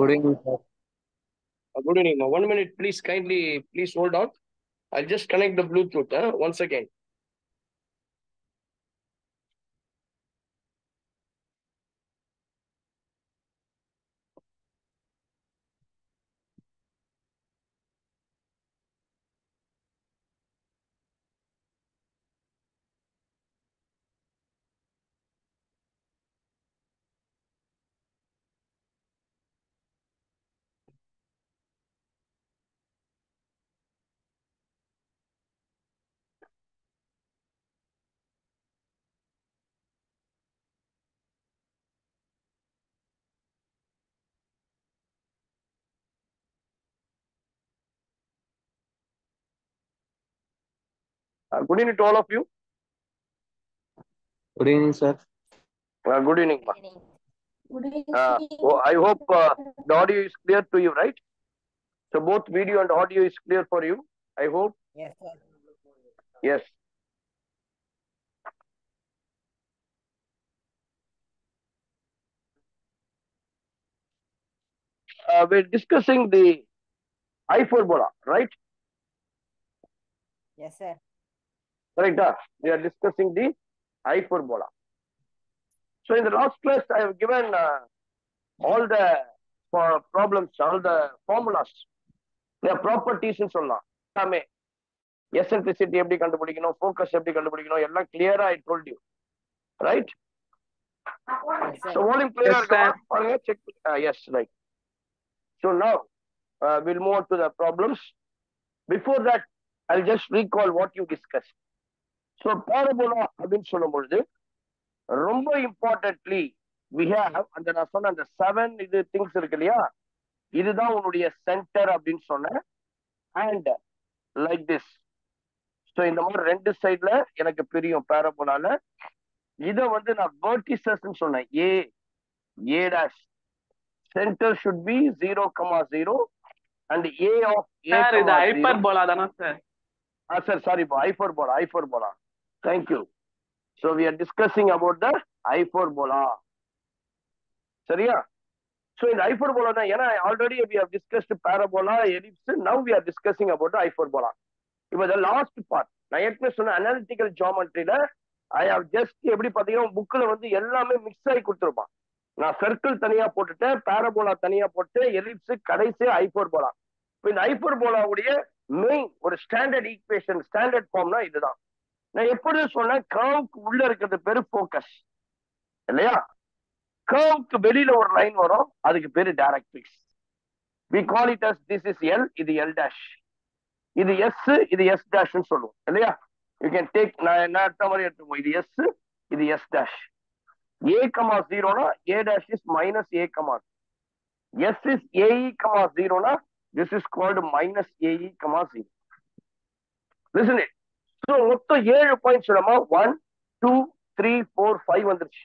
Good evening, sir. Uh, Good evening. One minute, please kindly, please hold on. I'll just connect the Bluetooth uh, once again. Uh, good evening to all of you. Good evening, sir. Uh, good evening. ma'am. Good evening. Uh, oh, I hope uh, the audio is clear to you, right? So both video and audio is clear for you. I hope. Yes, sir. Yes. Uh, we're discussing the hyperbola, right? Yes, sir. Correct. ah? We are discussing the hyperbola. So in the last class, I have given uh, all the for problems, all the formulas, their properties ன்னு சொல்லலாம் எல்லாமே eccentricity எப்படி கண்டுபிடிக்கணும் focus எப்படி கண்டுபிடிக்கணும் எல்லாம் கிளியரா I told you right Yes, sir. So volume clear Yes, இருக்கா பாருங்க check yes right so now we'll move to the problems before that I just recall what you discuss So parabola அப்படின்னு சொல்லும் பொழுது ரொம்ப இம்பார்ட்டன்ட்லி வி ஹேவ் அந்த நான் சொன்ன அந்த செவன் இது திங்ஸ் இருக்கு இல்லையா? இதுதான் உன்னுடைய சென்டர் அப்படின்னு சொன்னேன் அண்ட் லைக் திஸ் ஸோ இந்த மாதிரி ரெண்டு சைட்ல எனக்கு பிரியும் பேரபோலால இதை வந்து நான் வேர்டிசஸ் சொன்னேன். A A dash center should be zero comma zero and A of sir இது ஹைப்பர்போலா தானே sir Ah, sir, sorry, hyperbola, hyperbola. Thank you. So we are discussing about the hyperbola. சரியா So in hyperbola தான் ஏன்னா already we have discussed parabola, ellipse, now we are discussing about the hyperbola. இப்போ the last part, நான் ஏற்கனவே சொன்ன analytical geometryல I have just எப்படி பாத்தீங்கன்னா புக்ல வந்து எல்லாமே மிக்ஸ் ஆகி கொடுத்துருப்பான் நான் சர்க்கிள் தனியா போட்டுட்டேன் பாரபோலா தனியா போட்டு எலிப்ஸ் கடைசி ஹைப்பர்போலா இப்போ இந்த ஹைப்பர்போலாவுடைய மெயின் ஒரு ஸ்டாண்டர்ட் ஈக்குவேஷன் ஸ்டாண்டர்ட் ஃபார்ம்னா இதுதான் நான் எப்படி சொன்னேன் கர்வுக்கு உள்ள இருக்கிறது பேரு போக்கஸ் இல்லையா? கர்வுக்கு வெளியில ஒரு லைன் வரும் அதுக்கு பேரு directrix we call it as this is L இது எல் டேஷ் இது எஸ் இது எஸ் டேஷ்னு சொல்லுவோம் இல்லையா? யூ கேன் டேக் நான் என்ன அடுத்த மாதிரி எடுத்துக்கோ இது எஸ் இது S dash A comma ஜீரோனா A dash is minus a comma S is ae comma ஜீரோனா this is called minus ae comma zero listen it so மொத்தம் ஏழு பாயிண்ட் சொல்லமா one two three four five வந்துருச்சு.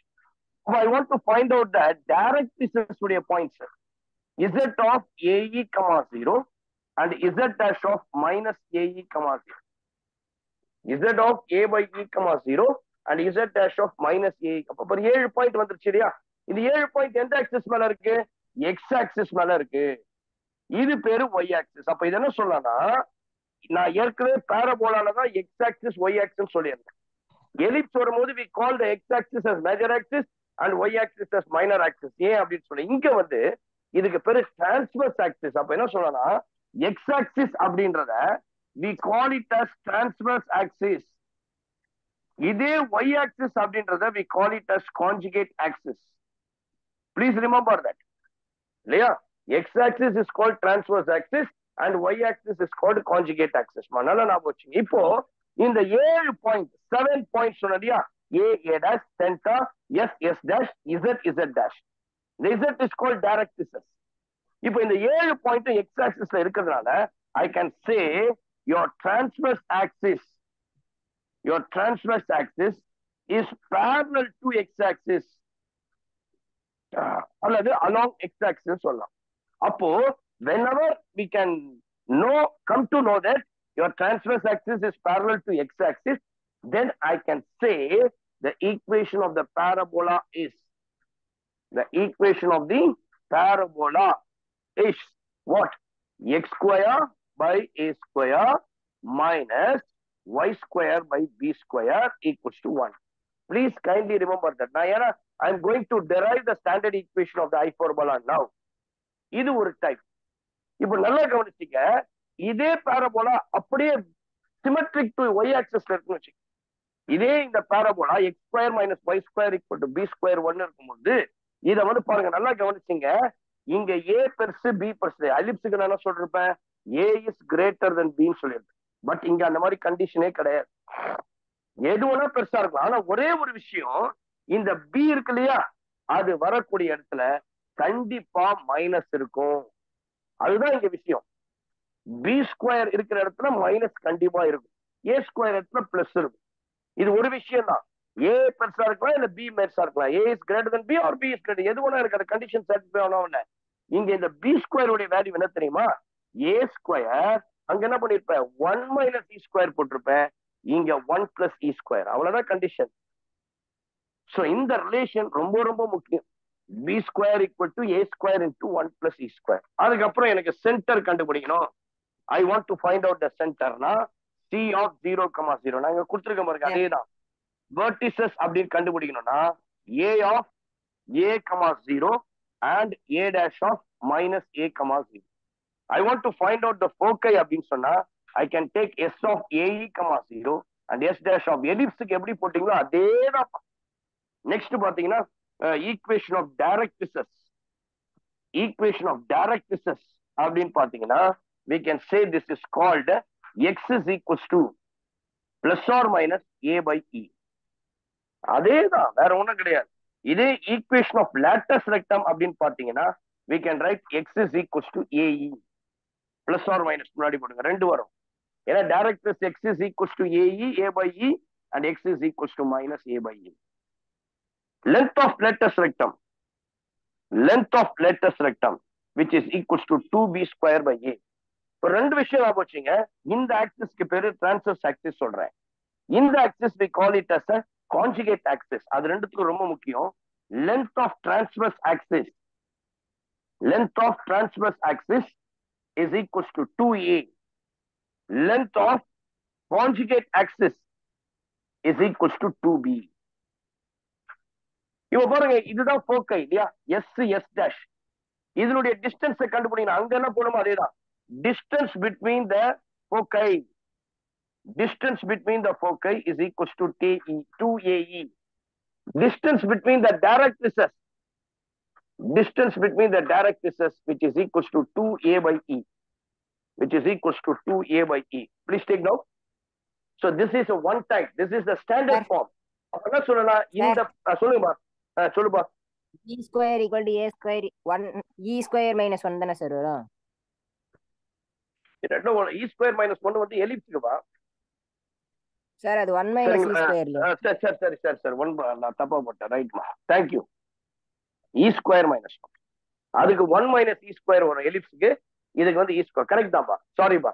I want to find out the direct distance உடைய points Z of ae comma zero and Z dash of minus ae comma zero Z of a by e comma zero and Z dash of minus ae அப்போ ஏழு point வந்துருச்சு இல்லையா? இந்த ஏழு point எந்த axis மேல இருக்கு? எக்ஸ் ஆக்சிஸ் மேல இருக்கு. இது பேரு ஒய் ஆக்சிஸ் அப்ப இது என்ன சொல்லலாம்னா நான் ஏற்கனவே பேரபோலால தான் எக்ஸ் ஆக்சிஸ் ஒய் ஆக்சிஸ் சொல்லியிருந்தேன். எலிப்ஸ் வரும்போது we call the x axis as major axis and y axis as minor axis ஏன் அப்படின்னு சொல்லி இங்க வந்து இதுக்கு பேரு டிரான்ஸ்வர்ஸ் ஆக்சிஸ் அப்ப என்ன சொல்லலாம் எக்ஸ் ஆக்சிஸ் அப்படின்றத we call it as transverse axis இதே ஒய் ஆக்சிஸ் அப்படின்றத we call it as conjugate axis please remember that இல்லையா? X axis is call transverse axis and y axis is called conjugate axis நல்லா ஞாபகம் வச்சுங்க. இப்போ இந்த ஏழு பாயிண்ட் செவன் பாயிண்ட் சொன்ன A A dash center S S dash Z Z dash இந்த Z is called direct இசஸ் இப்போ இந்த ஏழு பாயிண்ட்டும் எக்ஸ் ஆக்சிஸ்ல இருக்கிறதுனால I can say your transverse axis your transverse axis is parallel to x axis அல்லது along X axis சொல்லலாம். அப்போ whenever we can know come to know that your transverse axis is parallel to x axis then i can say the equation of the parabola is the equation of the parabola is what x square by a square minus y square by b square equals to 1 please kindly remember that நான் ஏன்னா i'm going to derive the standard equation of the hyperbola now இது ஒரு type இப்போ நல்லா கவனிச்சிங்க. இதே parabola அப்படியே symmetric to Y ஆக்சஸ்ல இருக்குன்னு வச்சுக்கோங்க. இதே இந்த parabola x square minus y square equal to b square ஒன்னு இருக்கும்போது இதை வந்து பாருங்க நல்லா கவனிச்சிங்க. இங்க ஏ பெருசு பி பெருசு அலிப்ஸுக்கு நான் என்ன சொல்றேன் ஏ இஸ் கிரேட்டர் தென் பின்னு சொல்லியிருப்பேன் பட் இங்க அந்த மாதிரி கண்டிஷனே கிடையாது. எது வேணா பெருசா இருக்கும் ஆனா ஒரே ஒரு விஷயம் இந்த பி இருக்கு இல்லையா? அது வரக்கூடிய இடத்துல கண்டிப்பா மைனஸ் இருக்கும். அதுதான் இங்க விஷயம். பி ஸ்கொயர் இருக்கிற இடத்துல மைனஸ் கண்டிப்பா இருக்கும். ஏ ஸ்கொயர் இடத்துல பிளஸ் இருக்கும். இது ஒரு விஷயம் தான் ஏ பெருசா இருக்கலாம் இல்ல பி பெருசா இருக்கலாம். A is greater than b or b is greater எது ஒன்றா இருக்காது கண்டிஷன் சாட்டிஸ்ஃபை ஆனவன இங்க இந்த பி ஸ்கொயர் உடைய வேல்யூ என்ன தெரியுமா? ஏ ஸ்கொயர் அங்க என்ன பண்ணிருப்ப one minus e square e போட்டிருப்பேன். இங்க ஒன் பிளஸ் இ ஸ்கொயர் அவ்வளவுதான் கண்டிஷன் சோ இந்த ரிலேஷன் ரொம்ப ரொம்ப முக்கியம். B square equal to a square into one plus e square அதுக்கப்புறம் எனக்கு சென்டர் கண்டுபிடிக்கணும். I want to find out the சென்டர்னா C of zero comma zero நாங்க கொடுத்துருக்க பாருங்க அதே தான் வெர்டிசஸ் அப்படின்னு கண்டுபிடிக்கணும்னா A of a comma zero and A dash of minus a comma zero I want to find out the foci அப்படின்னு சொன்னா I can take S of ae comma zero and S dash of எலிப்ஸுக்கு எப்படி போட்டீங்களோ அதே தான் next பாத்தீங்கன்னா equation of directrices equation of directrices அப்படின்னு பாத்தீங்கன்னா we can say this is called x is equals to plus or minus a by e அதே தான் வேற ஒன்றும் கிடையாது இதே ஈக்குவேஷன் ஆஃப் லேட்டஸ்ட் ரெக்டம் அப்படின்னு பாத்தீங்கன்னா we can write x is equals to ae plus or minus முன்னாடி போடுங்க ரெண்டு வரும் ஏன்னா direct x is equals to ae a by e and x is equals to minus a by e length of latest rectum. Length of latest rectum which is equals to 2b square by a. இப்போ ரெண்டு விஷயம் ஞாபகம் வச்சுங்க. இந்த ஆக்சிஸ்க்கு பேரு transverse axis சொல்றேன். இந்த axis we call it as a conjugate axis அது ரெண்டுத்துக்கும் ரொம்ப முக்கியம். Length of transverse axis length of transverse axis is equal to two a length of conjugate axis is equal to two b இப்போ பாருங்க இதுதான் foci இல்லையா S S dash இதனுடைய டிஸ்டன்ஸை கண்டுபிடிக்கணும் அங்க என்ன போடணுமோ அதேதான் distance between the foci distance between the foci is equals to TE 2AE distance between the directrices distance between the directrices which is equals to 2A by E which is equals to 2A by E please take note so this is a one type this is the standard form என்ன சொல்லலாம் இந்த அஹ் சொல்லுப்பா. E square equal to a square one e square minus one தானே sir வரும்? ரெண்டும் இ square minus one வந்து எலிப்ஸுக்குப்பா சார் அது ஒன் மைனஸ் இ ஆ, சரி சரி சரி சரி சரி. ஒன் நான் தப்பா போட்டேன். ரைட்மா thank you e square minus அதுக்கு ஒன் மைனஸ் இ ஸ்கொயர் வரும் எலிப்ஸுக்கு இதுக்கு வந்து இ ஸ்கொயர் கரெக்ட் தான்ப்பா. சாரிப்பா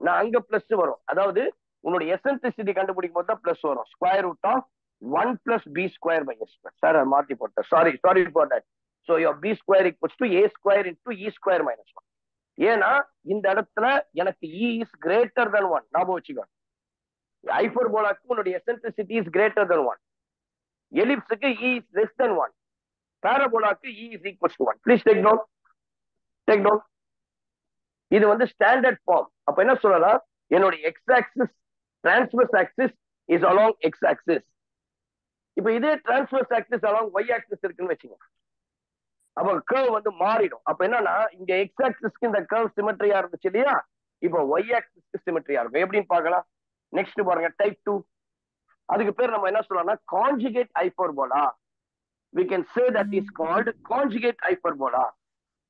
நான் அங்க பிளஸ் வரும். அதாவது உன்னோட எசன்ட்ரிசிட்டி கண்டுபிடிக்கும் போது தான் பிளஸ் வரும். Square root of one plus b square by yes sir அதை மாத்தி போட்டேன் sorry sorry for that so your b square equals to a square into e square minus one ஏன்னா இந்த இடத்துல எனக்கு e is greater than one ஞாபகம் வச்சுக்கோ ஹைப்பர்போலாக்கு உன்னுடைய eccentricity is greater than one எலிப்ஸுக்கு e is less than one பேரபோலாக்கு e is equals to one please take down take down இது வந்து ஸ்டாண்டர்ட் ஃபார்ம் அப்ப என்ன சொல்லலாம்? என்னுடைய x axis transverse axis is along x axis இப்போ இதே transverse axis along y axis இருக்குன்னு வச்சுங்க அப்ப கர்வ் வந்து மாறிடும். அப்ப என்னன்னா இங்க எக்ஸ் ஆக்சிஸ்க்கு இந்த கர்வ் சிமெட்ரியா இருந்துச்சு இல்லையா? இப்போ ஒய் ஆக்சிஸ்க்கு சிமெட்ரியா இருக்கும். எப்படின்னு பார்க்கலாம். நெக்ஸ்ட் பாருங்க டைப் டூ அதுக்கு பேர் நம்ம என்ன சொல்லலாம்னா conjugate hyperbola we can say that is called conjugate hyperbola.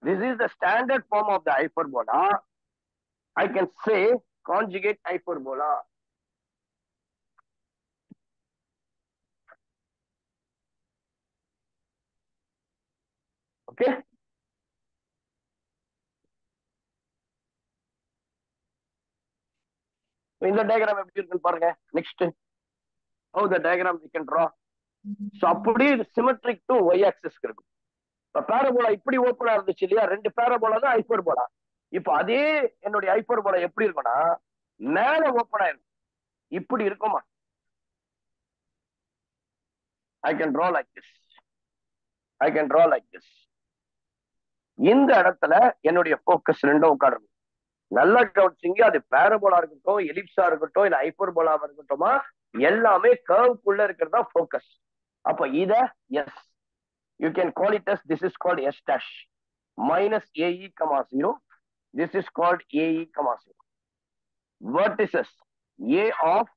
This is the standard form of the hyperbola. I can say conjugate hyperbola. Okay இந்த டயக்ராம் எப்படி இருக்குன்னு பாருங்க. Next how the diagram we can draw so அப்படியே இது symmetric to Y ஆக்சிஸ்க்கு இருக்கும் இப்ப parabola இப்படி ஓப்பனா இருந்துச்சு இல்லையா? ரெண்டு பேரபோலா தான் ஐஃபோர் போலா இப்ப அதே என்னுடைய ஐஃபோர் போலா எப்படி இருக்கும்னா மேல ஓப்பனா இருக்கும் இப்படி இருக்குமா? I can draw like this I can draw like this இந்த இடத்துல என்னுடைய ஃபோக்கஸ் ரெண்டும் உட்காரணும். நல்லா கவனிச்சிங்க அது பேரபோலா இருக்கட்டும் எலிப்ஸா இருக்கட்டும் இல்ல ஐபர்போலாவா இருக்கட்டுமா எல்லாமே கர்வ்க்குள்ள இருக்கிறது தான் ஃபோக்கஸ் அப்ப இத S you can call it as this is called S dash minus ae comma zero this is called ae comma zero vertices a of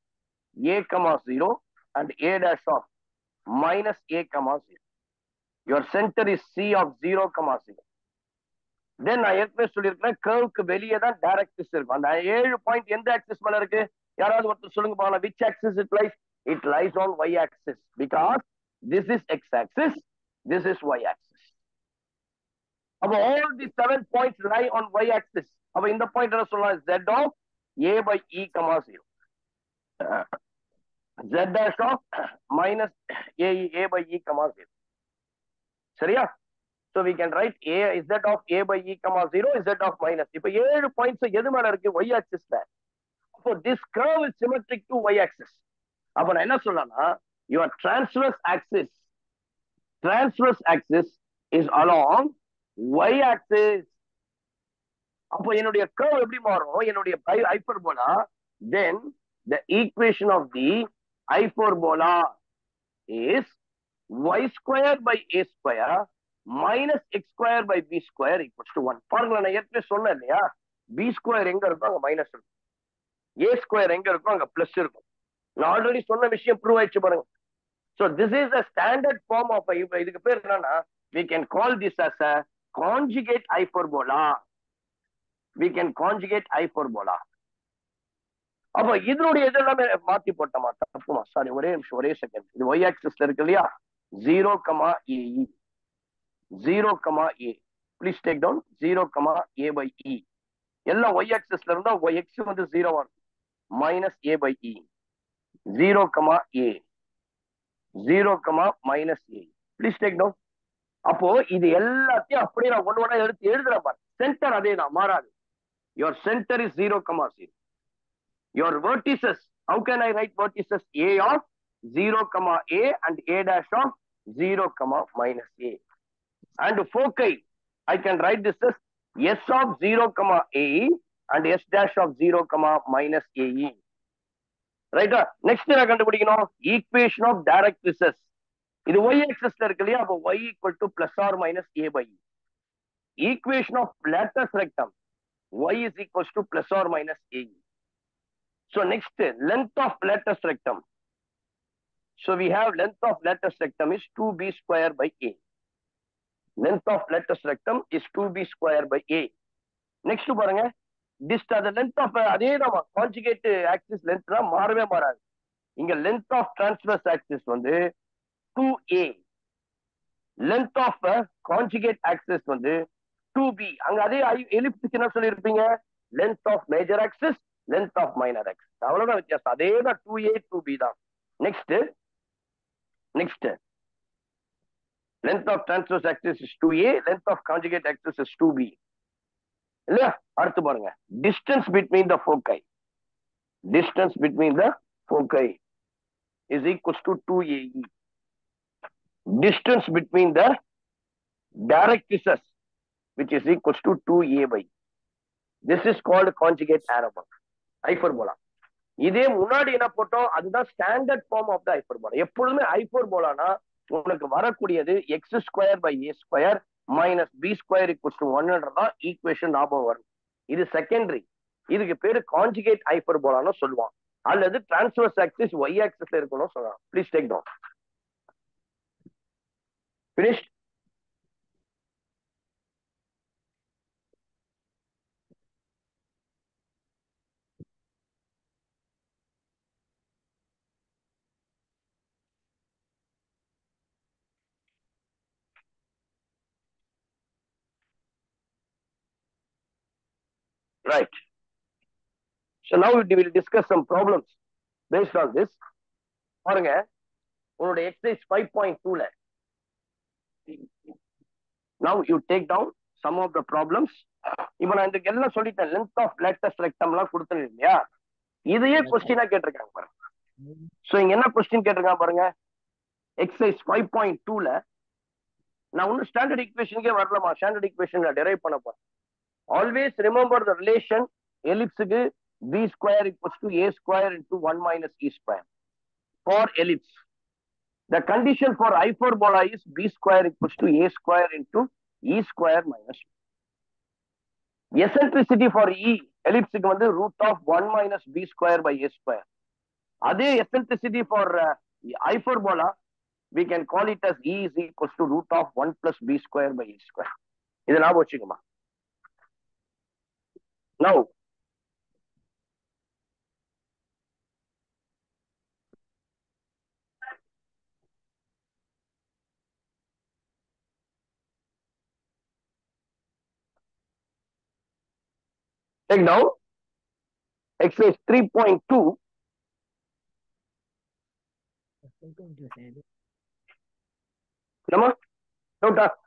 a comma 0 and a dash of minus a comma 0. Your center is C of 0 comma 0. Then நான் ஏற்கனவே சொல்லியிருக்கிறேன் கர்வுக்கு வெளியே தான் டைரக்டிஸ் இருக்கும். அந்த ஏழு point எந்த axis மேல இருக்கு? யாராவது ஒருத்தர் சொல்லுங்க போகலாம் which axis it lies it lies on y axis because this is x axis this is y axis அப்போ all the seven points lie on y axis அப்ப இந்த பாயிண்ட் என்ன சொல்லலாம்? Z of a by e comma 0 z dash of minus a a by e comma 0 சரியா? So we can write a Z of a by e comma zero Z of minus இப்போ ஏழு points எது மேல இருக்கு y ஆக்சிஸ்ல அப்போ this curve is symmetric to y axis அப்போ நான் என்ன சொல்லனா your transverse axis transverse axis is along y axis அப்போ என்னுடைய கர்வ் எப்படி மாறும் என்னுடைய hyperbola then the equation of the hyperbola is y square by a square minus x square by b square equals to one பாருங்களா நான் ஏற்கனவே சொன்னேன் இல்லையா? பி ஸ்கொயர் எங்க இருக்கும் அங்க மைனஸ் இருக்கும். ஏ ஸ்கொயர் எங்க இருக்கும் அங்க பிளஸ் இருக்கும். நான் ஆல்ரெடி சொன்ன விஷயம் ப்ரூவ் ஆயிடுச்சு பாருங்க. So this is a standard form of இதுக்கு பேர் என்னன்னா we can call this as a conjugate hyperbola we can conjugate போலா அப்ப இதனுடைய இது எல்லாமே மாத்தி போட்டோமா? தப்புமா? சாரி ஒரே நிமிஷம் ஒரே செகண்ட் இது ஒய் ஆக்சிஸ்ல இருக்கு இல்லையா? Zero comma ae zero comma a please take down zero comma a by e எல்லாம் ஒய் ஆக்சஸ்ல இருந்தா ஒய் எக்ஸ் வந்து ஜீரோவா இருக்கும். Minus a by e zero comma a zero comma minus a please take down அப்போ இது எல்லாத்தையும் அப்படியே நான் ஒன்று ஒன்றா எடுத்து எழுதுற பாரு. சென்டர் அதே தான் மாறாது. Your center is zero comma zero your vertices how can I write vertices A of zero comma a and A dash of zero comma minus a and foci i can write this as s of 0 comma a and s dash of 0 comma minus ae ரைட்டா next என்ன கண்டுபிடிக்கணும் equation of directrices இது y axisல இருக்கு இல்லையா அப்போ y equal to plus or minus a by e equation of lattice rectum y is equals to plus or minus a. So next, length of lattice rectum. So we have length of lattice rectum is 2b square by length of of lattice rectum is 2b square by a. Next பாருங்க. டிஸ்ட் அந்த length of அதே தான் conjugate axis length தான் மாறவே மாறாது. இங்க length of transverse axis வந்து two a length of conjugate axis வந்து டூ பி அங்க அதே எலிப்ஸுக்கு என்ன சொல்லியிருப்பீங்க? Length of major axis length of minor axis அவ்வளவுதான் வித்தியாசம். அதே தான் டூ ஏ டூ பி தான். Next next length of transverse axis is two a length of conjugate axis is two b இல்லையா அடுத்து பாருங்க. Distance between the foci distance between the foci is equals to two ae distance between the directrices which is equals to 2a by. This is called conjugate arrow hyperbola. இதே முன்னாடி என்ன போட்டோம்? அதுதான் standard form of the hyperbola எப்பொழுதுமே ஹைப்பர்போலானா உனக்கு வரக்கூடியது x square by a square minus b square equal to ஒன்ன்றதான் equation ஞாபகம் வரும் இது செகண்டரி இதுக்கு பேரு கான்ஜுகேட் ஹைப்பர்போலான்னு சொல்லுவான். அல்லது டிரான்ஸ்வர்ஸ் ஆக்சிஸ் ஒய் ஆக்சிஸ்ல இருக்கணும் சொல்லலாம் please take down finished? Right. So now we will discuss some problems based on this. பாருங்க. உன்னோட எக்ஸசைஸ் ஃபைவ் பாயிண்ட் டூல now you take down some of the problems இப்போ நான் இந்த எல்லாம் சொல்லிட்டேன். லென்த் ஆஃப் லேட்டஸ்ட் ரெக்டம்லாம் கொடுத்தேன் இல்லையா? இதையே கொஸ்டினா கேட்டிருக்காங்க பாருங்க. ஸோ இங்க என்ன கொஸ்டின் கேட்டிருக்காங்க பாருங்க? எக்ஸசைஸ் ஃபைவ் பாயிண்ட் டூல நான் ஒன்னும் ஸ்டாண்டர்ட் ஈக்குவேஷனுக்கே வரலமா ஸ்டாண்டர்ட் ஈக்குவேஷன் டெரைவ் பண்ண போறேன். Always remember the relation எலிப்ஸுக்கு b square equals to a square into one minus e square for ellipse the condition for hyperbola is b square equals to a square into e square minus eccentricity for e எலிப்ஸுக்கு வந்து root of one minus b square by a square அதே eccentricity for hyperbola we can call it as e is equals to root of 1 plus b square by a square. இது ஞாபகம் வச்சுக்கோமா. No. Take down. Exercise 3.2. Number. No task.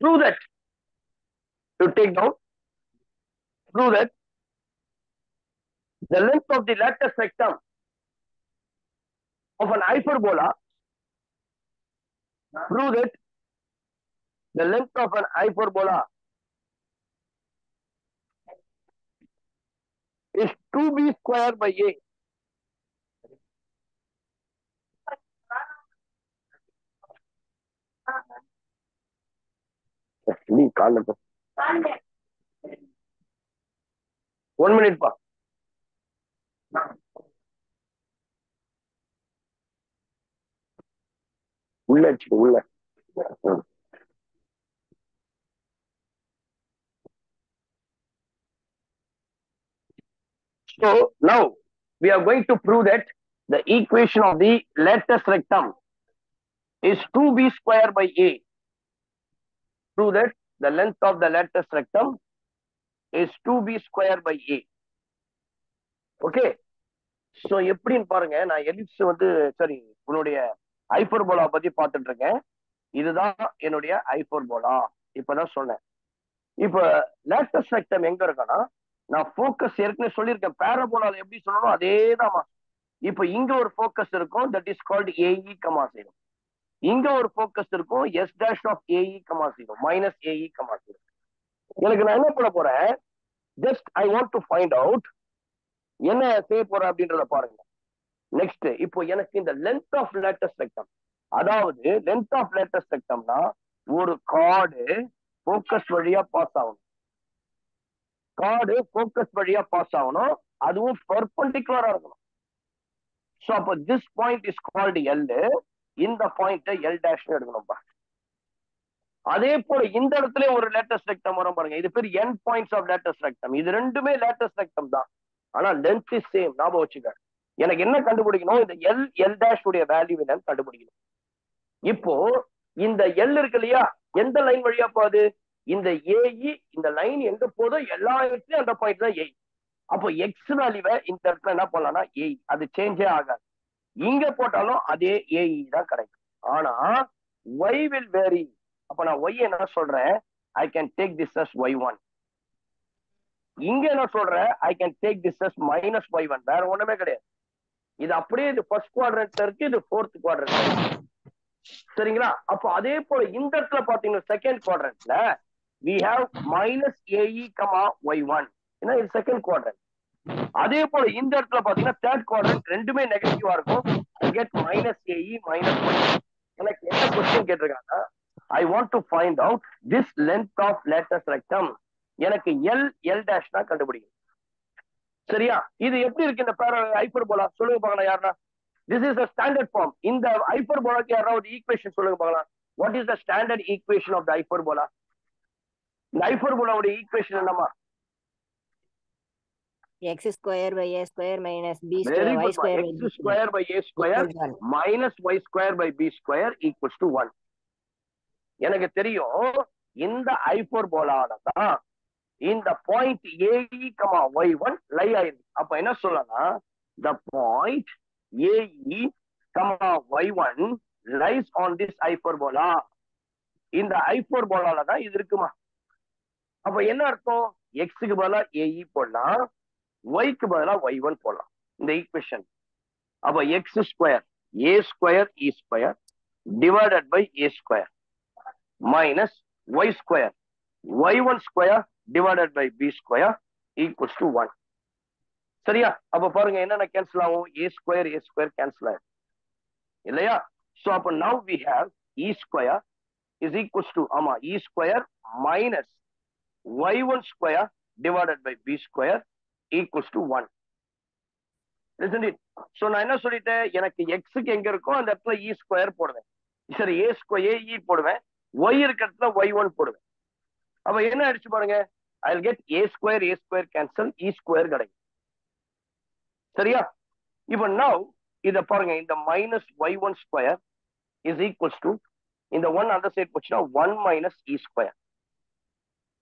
Prove that. You take down. Prove that. The length of the lattice rectum of an hyperbola prove that the length of an hyperbola is 2b square by a நீ கால one minute பா உள்ள வச்சுக்கோ உள்ள ம். So now we are going to prove that the equation of the lattice rectum is 2b square by a. Prove that The length of the lattice rectum is 2b square by a. Okay so எப்படின்னு பாருங்க. நான் ellipse வந்து சரி உன்னுடைய ஐபர்போலா பத்தி பார்த்துட்டு இருக்கேன் இதுதான் என்னுடைய ஐபர்போலா இப்பதான் சொன்னேன். இப்போ லேட்டஸ்ட் ரெக்டம் எங்க இருக்குன்னா நான் ஃபோக்கஸ் ஏற்கனவே சொல்லியிருக்கேன். பேரபோலால எப்படி சொல்லணும் அதேதாம்மா இப்போ இங்க ஒரு ஃபோக்கஸ் இருக்கும். That is called a e comma இங்க ஒரு போக்கஸ் இருக்கும். S dash of a e comma zero minus a e comma zero எனக்கு நான் என்ன பண்ண போறேன்? Just I want to find out என்ன செய்ய போறேன் அப்படின்றத பாருங்க. நெக்ஸ்ட் இப்போ எனக்கு இந்த லென்த் ஆஃப் லேட்டஸ்ட் ரெக்டம் அதாவது லென்த் ஆஃப் லேட்டஸ்ட் ரெக்டம்னா ஒரு கார்டு ஃபோக்கஸ் வழியா பாஸ் ஆகணும். கார்டு ஃபோக்கஸ் வழியா பாஸ் ஆகணும். அதுவும் பெர்பண்டிகுலரா இருக்கணும். ஸோ அப்போ this point is called L இந்த பாயிண்ட் எல் டேஷ் எடுக்கணும்பா. அதே போல இந்த இடத்துல ஒரு லேட்டஸ்ட் ரெக்டம் வரும் பாருங்க. இது பேர் end points of latus rectum இது ரெண்டுமே லேட்டஸ்ட் ரெக்டம் தான். ஆனா லென்த் இஸ் சேம் ஞாபகம் வச்சுக்க எனக்கு என்ன கண்டுபிடிக்கணும்? இந்த எல் எல் டேஷ் உடைய வேல்யூ என்னன்னு கண்டுபிடிக்கணும். இப்போ இந்த எல் இருக்கு இல்லையா? எந்த லைன் வழியா போகுது? இந்த ஏஇ இந்த லைன் எங்க போதோ எல்லா இடத்துலயும் அந்த பாயிண்ட் தான் ஏஇ அப்போ எக்ஸ் வேல்யூவை இந்த இடத்துல என்ன பண்ணலாம்னா ஏஇ அது சேஞ்சே ஆகாது. இங்க போட்டாலும் அதே ஏஇ தான் கிடைக்கும். ஆனா ஒய் வில் வேரி அப்ப நான் ஒய் என்ன சொல்றேன்? I can take this as y one இங்க என்ன சொல்றேன்? I can take this as minus y one வேற ஒண்ணுமே கிடையாது. இது அப்படியே இது ஃபர்ஸ்ட் குவாட்ரண்ட்ல இருக்கு இது ஃபோர்த் குவாட்ரன்ட் சரிங்களா? அப்போ அதே போல இந்த இடத்துல பாத்தீங்கன்னா second குவாட்ரண்ட்ல we have minus a e comma y one ஏன்னா இது செகண்ட் குவாட்ரண்ட் அதே போல இந்த இடத்துல பாத்தீங்கன்னா தேர்ட் குவாட்ரண்ட் ரெண்டுமே நெகட்டிவா இருக்கும். கெட் மைனஸ் ஏஇ மைனஸ் எனக்கு என்ன கொஸ்டின் கேட்டிருக்காங்க I want to find out this length of latus rectum எனக்கு எல் எல் டேஷ் தான் கண்டுபிடிக்கும் சரியா? இது எப்படி இருக்கு இந்த பேர ஐபர் போலா சொல்லுங்க பாக்கலாம் யாருன்னா. This is a standard form இந்த ஐபர் போலாக்கு யாராவது ஈக்குவேஷன் சொல்லுங்க பாக்கலாம் what is the standard equation of the hyperbola இந்த ஹைப்பர் போலாவுடைய ஈக்குவேஷன் என்னமா x square by a square minus b very square y good square x square by a square minus y square by b square equals to one எனக்கு தெரியும் இந்த ஐபோர் போலானதான் இந்த point a e comma y one lie ஆயிருக்கு அப்ப என்ன சொல்லலாம்? The point a e comma y one lies on this hyperbola இந்த ஐபோர் போலால தான் இது இருக்குமா? அப்ப என்ன அர்த்தம்? எக்ஸுக்கு பதிலா ஏஇ போடலாம். ஒய்க்கு பதிலா ஒய் ஒன் போடலாம். இந்த ஈக்குவேஷன் அப்ப x square a square e square divided by a square minus y square y one square divided by b square equals to one சரியா? அப்ப பாருங்க என்னென்ன கேன்சல் ஆகும்? A square a square cancel ஆகும் இல்லையா? சோ அப்ப now we have e square is equals to ஆமா e square minus y one square divided by b square equals to one so நான் என்ன சொல்லிட்டேன்? எனக்கு எக்ஸுக்கு எங்க இருக்கோ அந்த இடத்துல e இ ஸ்கொயர் போடுவேன். சரி ஏ ஸ்கொயர் ஏ போடுவேன். ஒய் இருக்க இடத்துல ஒய் ஒன் போடுவேன். அப்ப என்ன அடிச்சு பாருங்க? I get a square a square cancel e square கிடைக்கும். சரியா? இப்ப நவ் இத பாருங்க. இந்த minus y one square is equals to இந்த ஒன் அந்த சைட் போச்சுன்னா one minus e square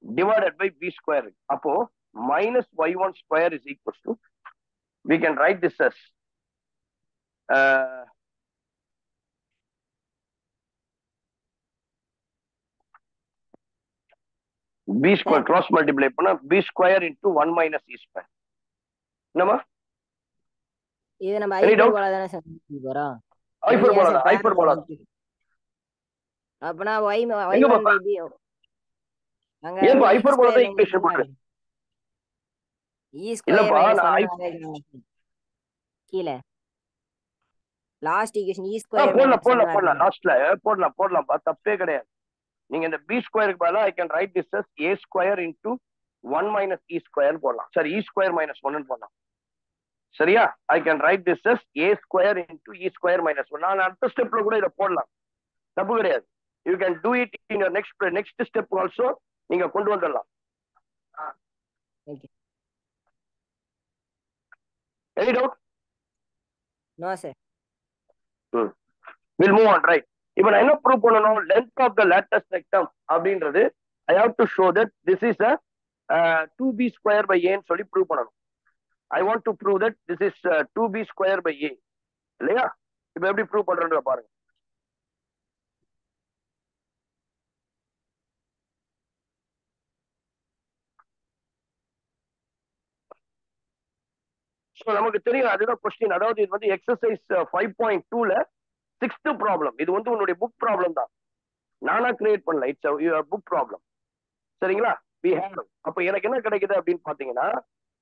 divided by b square அப்போ minus y1 square is equals to, we can write this as uh, b square cross multiply பண்ணா b square into 1 minus e square. என்னமா இது நம்ம ஐபோர்? போல தானே sir போறோம் ஐஃபர் போலாதா ஐஃபர் போலாதா அப்பனா ஒய் ஒய் எங்க ஒன் பை பி அங்க ஏன் ஐஃபர் போல தான் equation போடுறேன்? இல்லப்பா, கீழே. லாஸ்ட் ஈக்குவேஷன் ஆ, ஸ்கொயர் போடலாம் போடலாம் போடலாம். லாஸ்ட்ல போடலாம் போடலாம்ப்பா தப்பே கிடையாது. நீங்க இந்த பி ஸ்கொயருக்கு பதிலா I can write this as a square into one minus e square போடலாம். சரி இ ஸ்கொயர் மைனஸ் ஒன்னு போடலாம். சரியா? I can write this as a square into e square minus one நான் அடுத்த ஸ்டெப்ல கூட இதை போடலாம். தப்பு கிடையாது. You can do it in next next step also நீங்க கொண்டு வந்துடலாம். Okay. Any doubt no sir will move on right இப்போ நான் என்ன ப்ரூவ் பண்ணணும்? Length of the latus rectum அப்படின்றது I have to show that this is a two b square by ஏன்னு சொல்லி ப்ரூவ் பண்ணணும். I want to prove that this is two b square by a இல்லையா? இப்போ எப்படி prove பண்றேன்ற பாருங்க. So நமக்கு தெரியும் அதுதான் கொஸ்டின் அதாவது இது வந்து எக்ஸசைஸ் ஃபைவ் பாயிண்ட் டூல சிக்ஸ்த் ப்ராப்ளம் இது வந்து உன்னுடைய புக் ப்ராப்ளம் தான். நானா கிரியேட் பண்ணல. இட்ஸ் புக் ப்ராப்ளம் சரிங்களா? வி ஹேவ் அப்போ எனக்கு என்ன கிடைக்குது அப்படின்னு பாத்தீங்கன்னா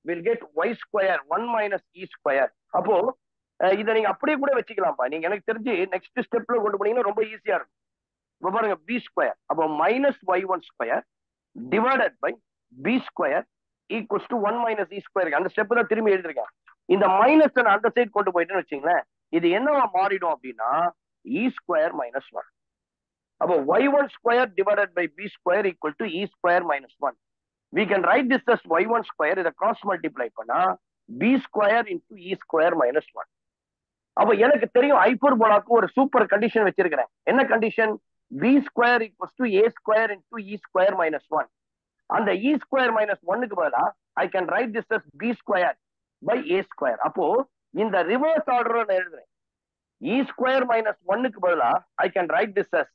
will get y square one minus e square அப்போ இதை நீங்க அப்படியே கூட வச்சுக்கலாம்ப்பா. நீங்க எனக்கு தெரிஞ்சு நெக்ஸ்ட் ஸ்டெப்ல கொண்டு போனீங்கன்னா ரொம்ப ஈஸியா இருக்கும். இப்போ பாருங்க பி ஸ்கொயர் அப்போ minus y one square divided by b square equals to one minus e square அந்த ஸ்டெப் தான் திரும்பி எழுதிருக்கேன் இந்த மைனஸ் நான் அந்த சைடு கொண்டு போயிட்டேன்னு வச்சுங்களேன் இது என்னவா மாறிடும் அப்படின்னா இ ஸ்கொயர் மைனஸ் ஒன் அப்போ y one square divided by b square equal to e square minus one we can write this as y one square இதை கிராஸ் மல்டிப்ளை பண்ணா b square into e square minus one அப்போ எனக்கு தெரியும் ஐபோர் போலாக்கு ஒரு super condition வச்சிருக்கிறேன். என்ன condition b square equals to a square into e square minus one அந்த e square minus ஒன்னுக்கு பதிலா I can write this as b square by a square அப்போ இந்த ரிவர்ஸ் ஆர்டர் நான் எழுதுறேன் இ ஸ்கொயர் மைனஸ் ஒன்னுக்கு பதிலா I can write this as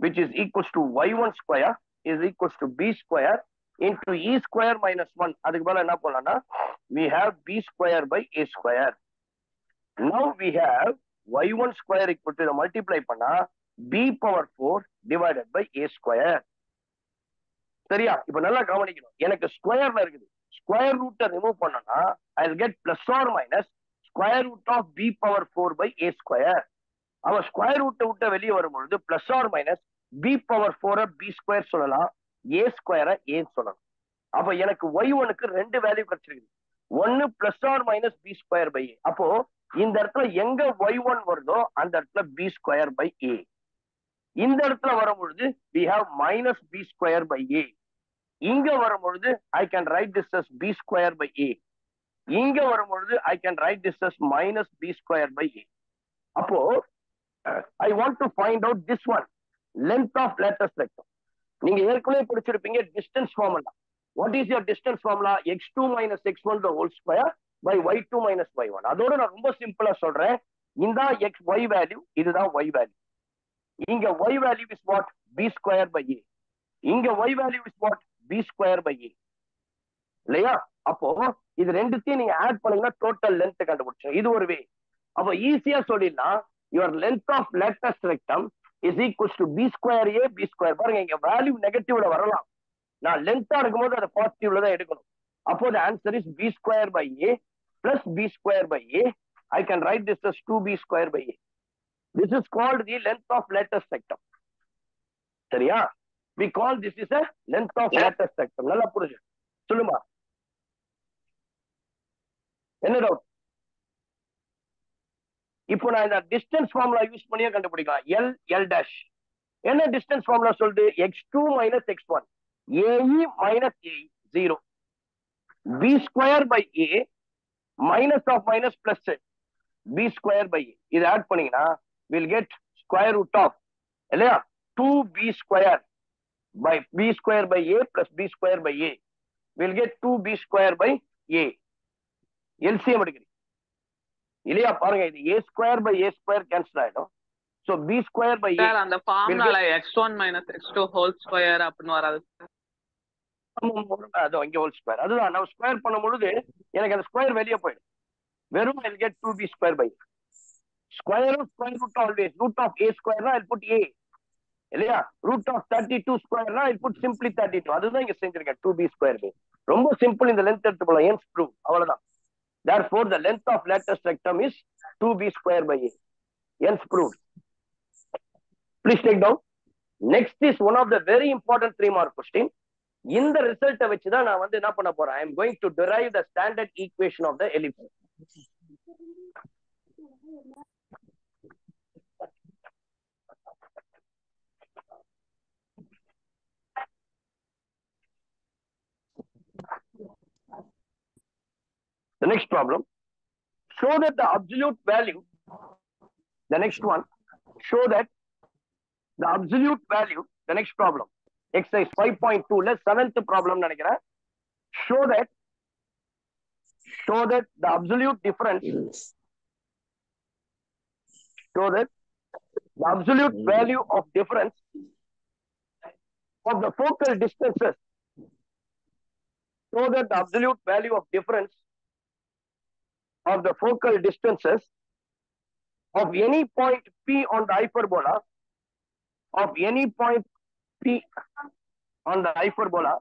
which is equals to y one square is equals to b square in into e square minus one அதுக்கு பதிலாக என்ன பண்ணலாம்னா we have b square by a square now we have y one square equal to multiply பண்ணா b power four divided by a square சரியா இப்ப நல்லா கவனிக்கணும் எனக்கு ஸ்கொயர்ல இருக்குது ஸ்கொயர் ரூட்டை ரிமூவ் பண்ணனா I get plus or minus square root of b power four by a square அவன் ஸ்கொயர் ரூட்டை விட்டு வெளியே வரும்பொழுது plus or minus b power ஃபோரை பி ஸ்கொயர் சொல்லலாம் ஏ ஸ்கொயரை ஏன்னு சொல்லலாம் அப்ப எனக்கு ஒய் ஒனுக்கு ரெண்டு வேல்யூ கிடைச்சிருக்கு ஒன்னு plus or minus b square by a அப்போ இந்த இடத்துல எங்க ஒய் ஒன் வருதோ அந்த இடத்துல பி ஸ்கொயர் பை ஏ இந்த இடத்துல வரும்பொழுது we have minus b square by a இங்க வரும்பொழுது I can write this as b square by a இங்க வரும்பொழுது I can write this minus b square by a அப்போ I want to find out this one length of latus rectum நீங்க ஏற்கனவே படிச்சிருப்பீங்க distance formula what is your distance formula x two minus x one whole square by y two minus y one அதோட நான் ரொம்ப சிம்பிளா சொல்றேன். இந்த x y value இதுதான் ஒய் வேல்யூ இங்க y value is what b square by a இங்க y value is what b square by a இல்லையா? அப்போ இது ரெண்டுத்தையும் நீங்க ஆட் பண்ணீங்கன்னா டோட்டல் லென்த் கண்டுபிடிச்சோம் இது ஒரு வே அப்போ ஈஸியா சொல்லிடலாம். Your length of latus rectum is equals to b square a b square பாருங்க இங்க வேல்யூ நெகட்டிவ்ல வரலாம். நான் லென்த்தா இருக்கும்போது அதை பாசிட்டிவ்ல தான் எடுக்கணும். அப்போ the answer is b square by a plus b square by a I can write this is two b square by a this is called the length of latus rectum சரியா? We call this is a length of latus rectum நல்லா புரிஞ்சு. சொல்லுமா? என்ன doubt இப்போ நான் இந்த distance formula use பண்ணியே கண்டுபிடிக்கலாம். எல் எல் டேஷ் என்ன டிஸ்டன்ஸ் ஃபார்முலா சொல்லுது? X two minus x one a e minus a zero b square by a minus of minus plus b square by a இது add பண்ணீங்கன்னா will get square root of இல்லையா? Two b square by b square by a plus b square by a will get two b square by a LCM எடுக்கிறீங்க இல்லையா? பாருங்க இது a square by a square cancel ஆயிடும். So b square by sir அந்த ஃபார்முலால x one minus x two whole square அப்படின்னு வராது. அது இங்க ஹோல் ஸ்கொயர் அதுதான் நம்ம ஸ்கொயர் பண்ணும் பொழுது எனக்கு அந்த ஸ்கொயர் வெளியே போயிடும். வெறும் I get two b square by square square root always root of a ஸ்கொயர்னா I put a இல்லையா root of thirty two ஸ்கொயர்னா it put simply thirty two அதுதான் இங்க செஞ்சிருக்கேன் டூ பி ஸ்கொயர் பை ரொம்ப சிம்பிள் இந்த length எடுத்து போலாம் ஏன் prove அவ்வளவுதான் therefore the length of latus rectum is two b square by a prove please take down next is one of the very important three mark question இந்த ரிசல்ட்டை வச்சு தான் நான் வந்து என்ன பண்ண போறேன் I am going to derive the standard equation of the element The next problem, show that the absolute value, the next one, show that the absolute value, the next problem, exercise 5.2 less seventh problem, show that, show that the absolute difference, show that the absolute value of difference of the focal distances, show that the absolute value of difference of the focal distances of any point P on the hyperbola, of any point P on the hyperbola,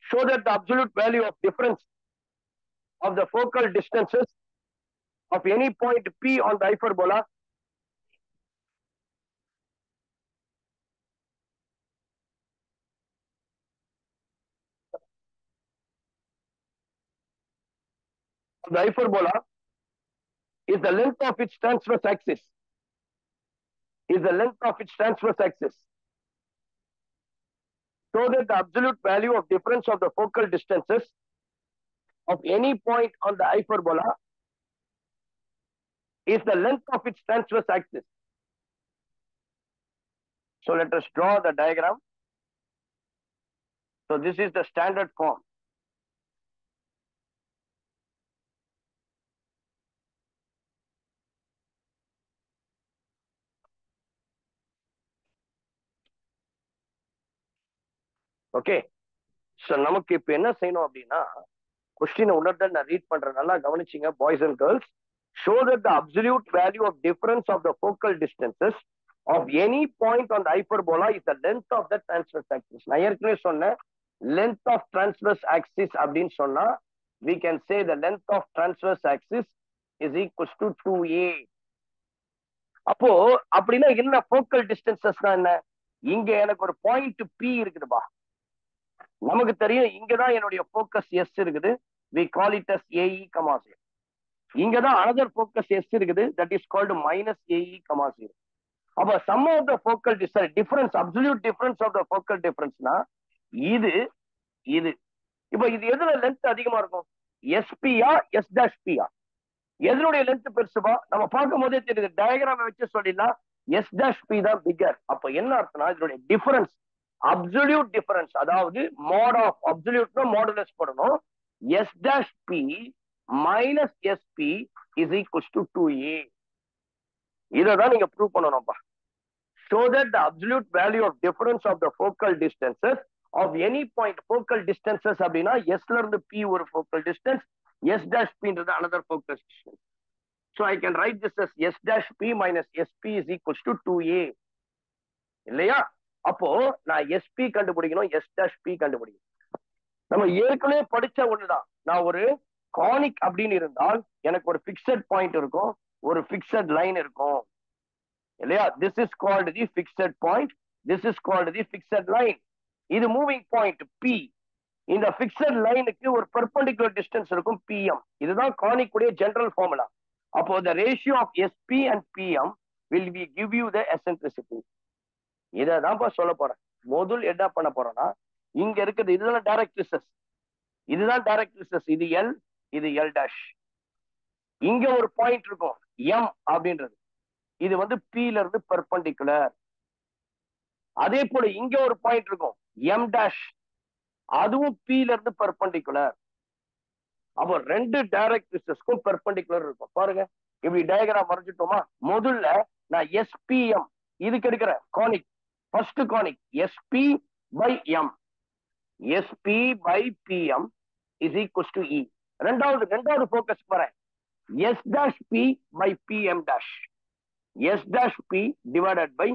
show that the absolute value of difference of the focal distances of any point P on the hyperbola the hyperbola is the length of its transverse axis. Is the length of its transverse axis. So that the absolute value of difference of the focal distances of any point on the hyperbola is the length of its transverse axis. So let us draw the diagram. So this is the standard form. Okay so நமக்கு இப்போ என்ன செய்யணும் அப்படின்னா கொஸ்டினை உணர்தல் நான் read பண்றேன். நல்லா கவனிச்சிங்க boys and girls show that the absolute value of difference of the focal distances of any point on the hyperbola is the length of the transverse axis நான் ஏற்கனவே சொன்னேன் லென்த் ஆஃப் டிரான்ஸ்வர்ஸ் ஆக்சிஸ் அப்படின்னு சொன்னா we can say the length of transverse axis is equals to 2a அப்போ அப்படின்னா என்ன? Focal டிஸ்டன்சஸ்னா என்ன? இங்க எனக்கு ஒரு பாயிண்ட் பி இருக்குதுப்பா. நமக்கு தெரியும் இங்கதான் என்னுடைய ஃபோக்கஸ் எஸ் இருக்குது. We call it as A E comma இங்கதான் அனதர் ஃபோக்கஸ் எஸ் இருக்குது. That is called minus A E comma zero அப்ப sum of the focal difference absolute difference of the focal டிஃபரன்ஸ்னா இது இது. இப்ப இது எதுல லென்த் அதிகமா இருக்கும்? எஸ்பியா எஸ் டேஷ் பியா எதனுடைய லென்த் பெருசுபா? நம்ம பார்க்கும் போதே தெரியுது டயக்ராம் வச்சு சொல்லிடலாம் எஸ் டேஷ் பி தான் பிகர் அப்ப என்ன அர்த்தம்னா இதனுடைய டிஃபரன்ஸ் அப்சல்யூட் டிஃபரன்ஸ் அதாவது மோட் ஆஃப் அப்சல்யூட்னா மாடுலஸ் போடணும் S dash P minus S P is equals to two A இதான் நீங்க prove பண்ணணும்ப்பா show that the absolute value of difference of the focal distances of any point focal distances அப்படின்னா எஸ்ல இருந்து P ஒரு focal distance S dash பின்றது another focal distance so I can write this S dash P minus SP is equals to two A இல்லையா அப்போ நான் SP கண்டுபிடிக்கணும் S dash B கண்டுபிடிக்கணும். நம்ம ஏற்கனவே படிச்ச ஒண்ணுதான். நான் ஒரு கானிக் அப்படின்னு இருந்தால் எனக்கு ஒரு பிக்சட் பாயிண்ட் இருக்கும் ஒரு பிக்சட் லைன் இருக்கும். இல்லையா? This is called the fixed point this is called the fixed line இது மூவிங் பாயிண்ட் பி இந்த பிக்சட் லைனுக்கு ஒரு பெர்பண்டிகுலர் டிஸ்டன்ஸ் இருக்கும் பிஎம் இதுதான் காணிக்குடைய ஜெனரல் ஃபார்முலா அப்போ the ratio of S P and P M will we give you the eccentricity இதை தான்ப்பா சொல்ல போறேன். முதல் என்ன பண்ண போறேன்னா இங்க இருக்கிறது இதுதான் டைரக்ட்ரிசஸ் இதுதான் டைரக்ட்ரிசஸ் இது எல் இது எல் டேஷ் இங்க ஒரு பாயிண்ட் இருக்கும். எம் அப்படின்றது. இது வந்து பில இருந்து பெர்பண்டிகுலர் அதே போல இங்க ஒரு பாயிண்ட் இருக்கும். எம் டேஷ் அதுவும் பில இருந்து பெர்பண்டிகுலர் அப்போ ரெண்டு டைரக்ட்ரிசஸ்க்கும் பெர்பண்டிகுலர் இருக்கும். பாருங்க. இப்படி டயக்ராம் வரைஞ்சிட்டோமா? முதல்ல நான் எஸ்பிஎம் இதுக்கு எடுக்கிறேன். Conic first conic S P by M S P by P M is equals to E ரெண்டாவது ரெண்டாவது ஃபோக்கஸ் போறேன் S dash P by P M dash S dash. P divided by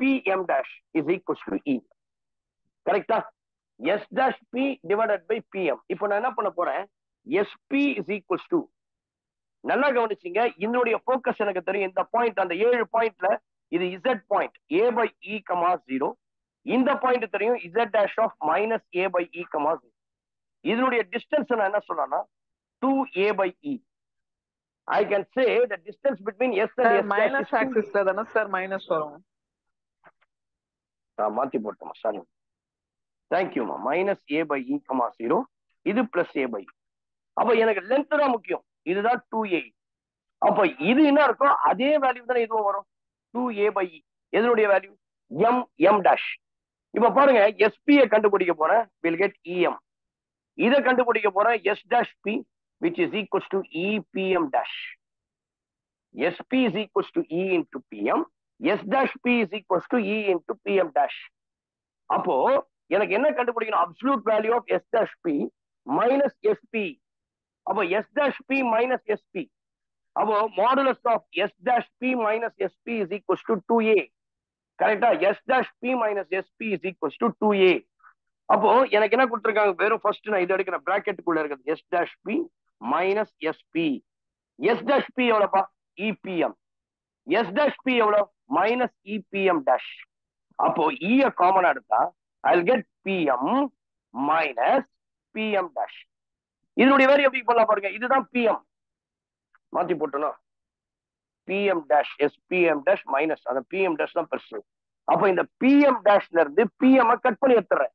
PM dash is equals to E கரெக்டா S dash P divided by P M இப்போ நான் என்ன பண்ண போறேன்? SP is equals to நல்லா கவனிச்சீங்க. என்னுடைய ஃபோக்கஸ் எனக்கு தெரியும். இந்த பாயிண்ட் அந்த ஏழு பாயிண்ட்ல இது Z point A by E comma zero இந்த பாயிண்ட் தெரியும் Z dash of minus A by E comma zero இதனுடைய டிஸ்டன்ஸ் நான் என்ன சொன்னா two E. I can say the distance between S and S dash minus. ஆக்சிஸ்ல தானே sir minus வரும். நான் மாத்தி போட்டோமா சாரி தேங்க்யூமா minus A by E comma zero இது பிளஸ் ஏ பை அப்ப எனக்கு லென்த் தான் முக்கியம். இதுதான் டூ ஏ அப்ப இது என்ன இருக்கோ அதே வேல்யூ தானே இதுவும் வரும். டூ ஏ பை எதனுடைய வேல்யூ எம் எம் டேஷ் இப்ப பாருங்க எஸ்பியை கண்டுபிடிக்க போறேன் வில் கெட் இஎம் இதை கண்டுபிடிக்க போறேன் S dash P which is equals to E P M dash S P is equals to E into P M S dash P is equals to E into P M dash அப்போ எனக்கு என்ன கண்டுபிடிக்கணும்? Absolute value of S dash P minus S P அப்போ S dash P minus S P அப்போ modulus of S dash P minus S P is equals to two A கரெக்டா S dash P minus S P is equals to two A அப்போ எனக்கு என்ன கொடுத்துருக்காங்க? வெறும் first நான் இது எடுக்கிற பிராக்கெட்டுக்குள்ள இருக்குது. S dash P minus S P S dash P எவ்வளோப்பா? E P M S dash P எவ்வளோ? Minus E P M dash அப்போ இய காமனா எடுத்தா I get P M minus P M dash இதனுடைய வேறு எப்படி பண்ணலாம் பாருங்க? இதுதான் பிஎம் மாத்தி போட்டணும் P M dash S P M dash minus அந்த பிஎம் டேஷ் தான் பெருசு அப்போ இந்த பிஎம் டேஷ்ல இருந்து பிஎம் கட் பண்ணி எடுத்துறேன்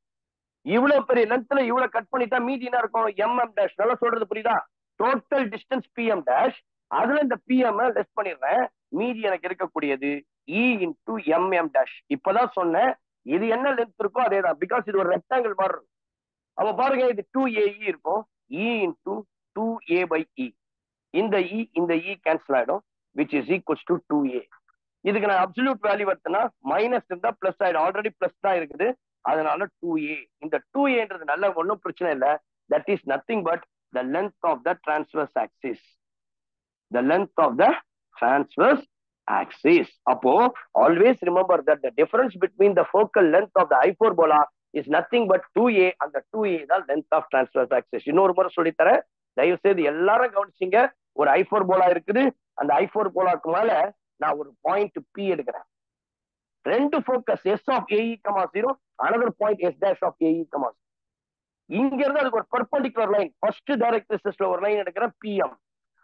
இவ்வளவு பெரிய லென்த்ல இவ்வளவு கட் பண்ணிட்டா மீதி என்ன இருக்கும்? எம்எம் டேஷ் நல்லா சொல்றது புரியுதா? டோட்டல் டிஸ்டன்ஸ் பிஎம் டேஷ் அதுல இந்த பிஎம் லெஸ் பண்ணிடுறேன். மீதி எனக்கு இருக்கக்கூடியது இ இன்டூ எம்எம் டேஷ் இப்பதான் சொன்னேன். இது என்ன லென்த் இருக்கோ அதே தான் பிகாஸ் இது ஒரு ரெக்டாங்கிள் மாதிரி இருக்கும். அப்ப பாருங்க இது டூ ஏஇ இருக்கும். E into two A by E இந்த இ இந்த இ கேன்சல் ஆயிடும் which is equals to two A இதுக்கு நான் அப்சல்யூட் வேல்யூ எடுத்தேன்னா மைனஸ் இருந்தா பிளஸ் ஆயிடும். ஆல்ரெடி பிளஸ் தான் இருக்குது. அதனால டூ ஏ இந்த டூ ஏன்றது நல்ல ஒன்றும் பிரச்சனை இல்லை. That is nothing but the length of the transverse axis the length of the transverse axis அப்போ always remember that the difference between the focal length of the hyperbola is nothing but two A அந்த two ஏ தான் length of transverse axis இன்னொரு முறை சொல்லித்தரேன். தயவு செய்து எல்லாரும் கவனிச்சிங்க. ஒரு ஐஃபோர் போலா இருக்குது. அந்த ஐஃபோர் போலாக்கு மேல நான் ஒரு பாயிண்ட் பி எடுக்கிறேன். ரெண்டு focus S of A E comma zero another point S dash of A E comma இங்க இருந்து அதுக்கு ஒரு பர்பண்டிகுலர் லைன் ஃபர்ஸ்ட் டைரக்ட்ரிக்ஸ்ல ஒரு லைன் எடுக்கிறேன் பிஎம்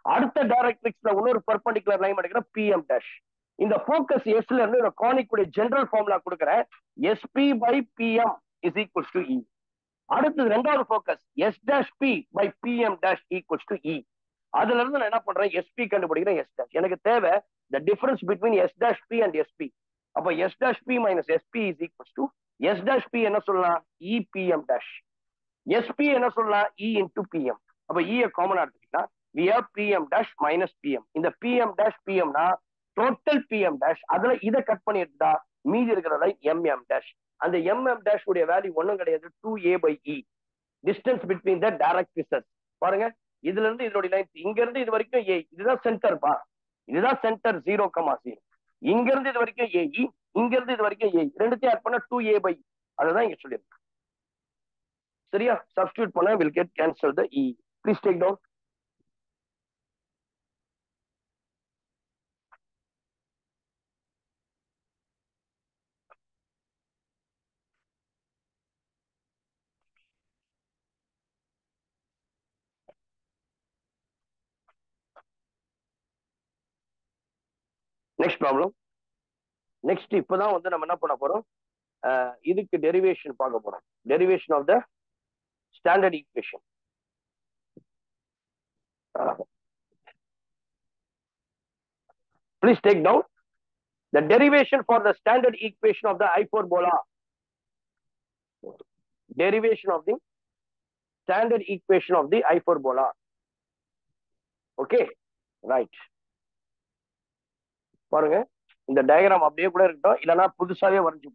அடுத்த டைரக்ட்ரிக்ஸ்ல இன்னொரு பர்பண்டிகுலர் லைன் எடுக்கிறேன் பிஎம் டேஷ் இந்த ஃபோக்கஸ் எஸ்ல இருந்து ஒரு கானிக்குடைய ஜென்ரல் ஃபார்முலா கொடுக்குறேன் S P by P M is equals to E அடுத்தது ரெண்டாவது focus S dash P by P M dash equals to E அதுல இருந்து நான் என்ன பண்றேன்? எஸ்பி கண்டுபிடிக்கிறேன் எஸ் டேஷ் எனக்கு தேவை the difference between S dash P and S P அப்ப S dash P minus S P is equals to S dash P என்ன சொல்லலாம்? இபிஎம் டேஷ் எஸ்பி என்ன சொல்லலாம்? இ இன்டூ பிஎம் அப்ப இ காமன் எடுத்துக்கிட்டா we have P M dash minus P M இந்த PM dash பிஎம்னா total PM dash அதுல இதை கட் பண்ணி எடுத்தா மீதி இருக்கிற லைன் எம்எம் டேஷ் அந்த எம்எம் டேஷ் உடைய வேல்யூ ஒண்ணும் கிடையாது. Two A by E distance between the direct பாருங்க. இதுல இருந்து இதோட லைன் இங்க இருந்து இது வரைக்கும் ஏ இதுதான் சென்டர் பா இதுதான் சென்டர் ஜீரோ கமா ஜீரோ இங்க இருந்து இது வரைக்கும் ஏஇ இங்க இருந்து இது வரைக்கும் ஏ ரெண்டுத்தையும் ஆட் பண்ண டூ ஏ பை அதுதான் இங்க சொல்லியிருக்கேன். சரியா? சப்ஸ்டியூட் பண்ண will get cancel the E please take down next problem next இப்பதான் வந்து நம்ம என்ன பண்ண போறோம்? இதுக்கு டெரிவேஷன் பார்க்க போறோம். Derivation of the standard equation please take down the derivation for the standard equation of the hyperbola derivation of the standard equation of the hyperbola okay right பாருங்க. இந்த டயக்ராம் அப்படியே கூட இருக்கட்டும். இல்லைன்னா புதுசாவே வரைஞ்சு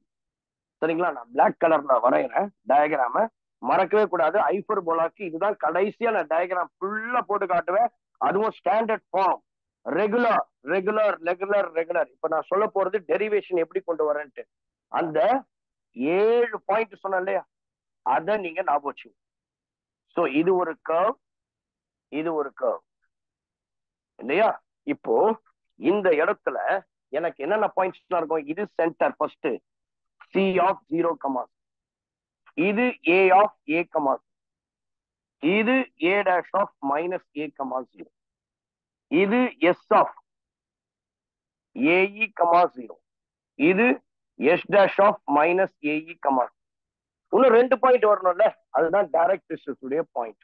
சரிங்களா? நான் பிளாக் கலர்ல வரைகிறேன் டயக்ராம மறக்கவே கூடாது. ஐஃபர் போலாக்கு இதுதான் கடைசியா நான் டயக்ராம் ஃபுல்லா போட்டு காட்டுவேன். அதுவும் standard form regular regular regular regular இப்ப நான் சொல்ல போறது டெரிவேஷன் எப்படி கொண்டு வரேன்ட்டு. அந்த ஏழு பாயிண்ட் சொன்னேன் இல்லையா? அதை நீங்க ஞாபகம் வச்சுங்க ஸோ இது ஒரு கர்வ் இது ஒரு கர்வ் இல்லையா? இப்போ இந்த இடத்துல எனக்கு என்னென்ன பாயிண்ட்ஸ் இருக்கும்? இது center first C of zero commas இது ஏ ஆஃப் ஏ கமாஸ் இது A dash of minus A comma zero இது S of A E comma zero இது S dash of minus A E comma இன்னும் ரெண்டு point வரணும்ல? அதுதான் direct distance உடைய point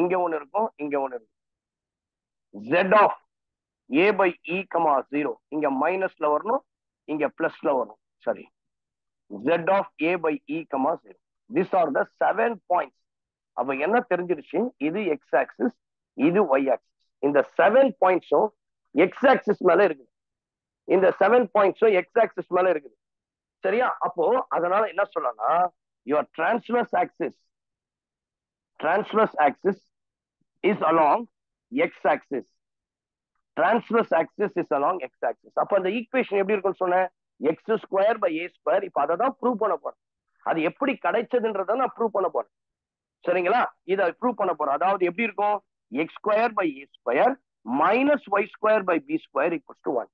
இங்க ஒன்னு இருக்கும் இங்க ஒன்னு இருக்கும். Z of A by E comma zero இங்க மைனஸ்ல வரணும் இங்க பிளஸ்ல வரணும். சரி. Z of A by E comma zero this are the seven points அப்ப என்ன தெரிஞ்சிருச்சு? இது எக்ஸ் ஆக்சிஸ் இது ஒய் ஆக்சிஸ் இந்த செவன் பாயிண்ட்ஸும் எக்ஸ் ஆக்சிஸ் மேல இருக்குது. இந்த செவன் பாயிண்ட்ஸும் எக்ஸ் ஆக்சிஸ் மேல இருக்குது. சரியா? அப்போ அதனால என்ன சொல்லலாம் your transverse axis transverse axis is along X axis transverse axis is along X axis அப்ப அந்த ஈக்குவேஷன் எப்படி இருக்கும்னு சொன்னேன் X square by A square இப்ப அதை தான் ப்ரூவ் பண்ண போறேன். அது எப்படி கிடைச்சதுன்றத நான் ப்ரூவ் பண்ண போறேன். சரிங்களா? இதை ப்ரூவ் பண்ண போறேன். அதாவது எப்படி இருக்கும்? X square by A square minus Y square by B square equals to one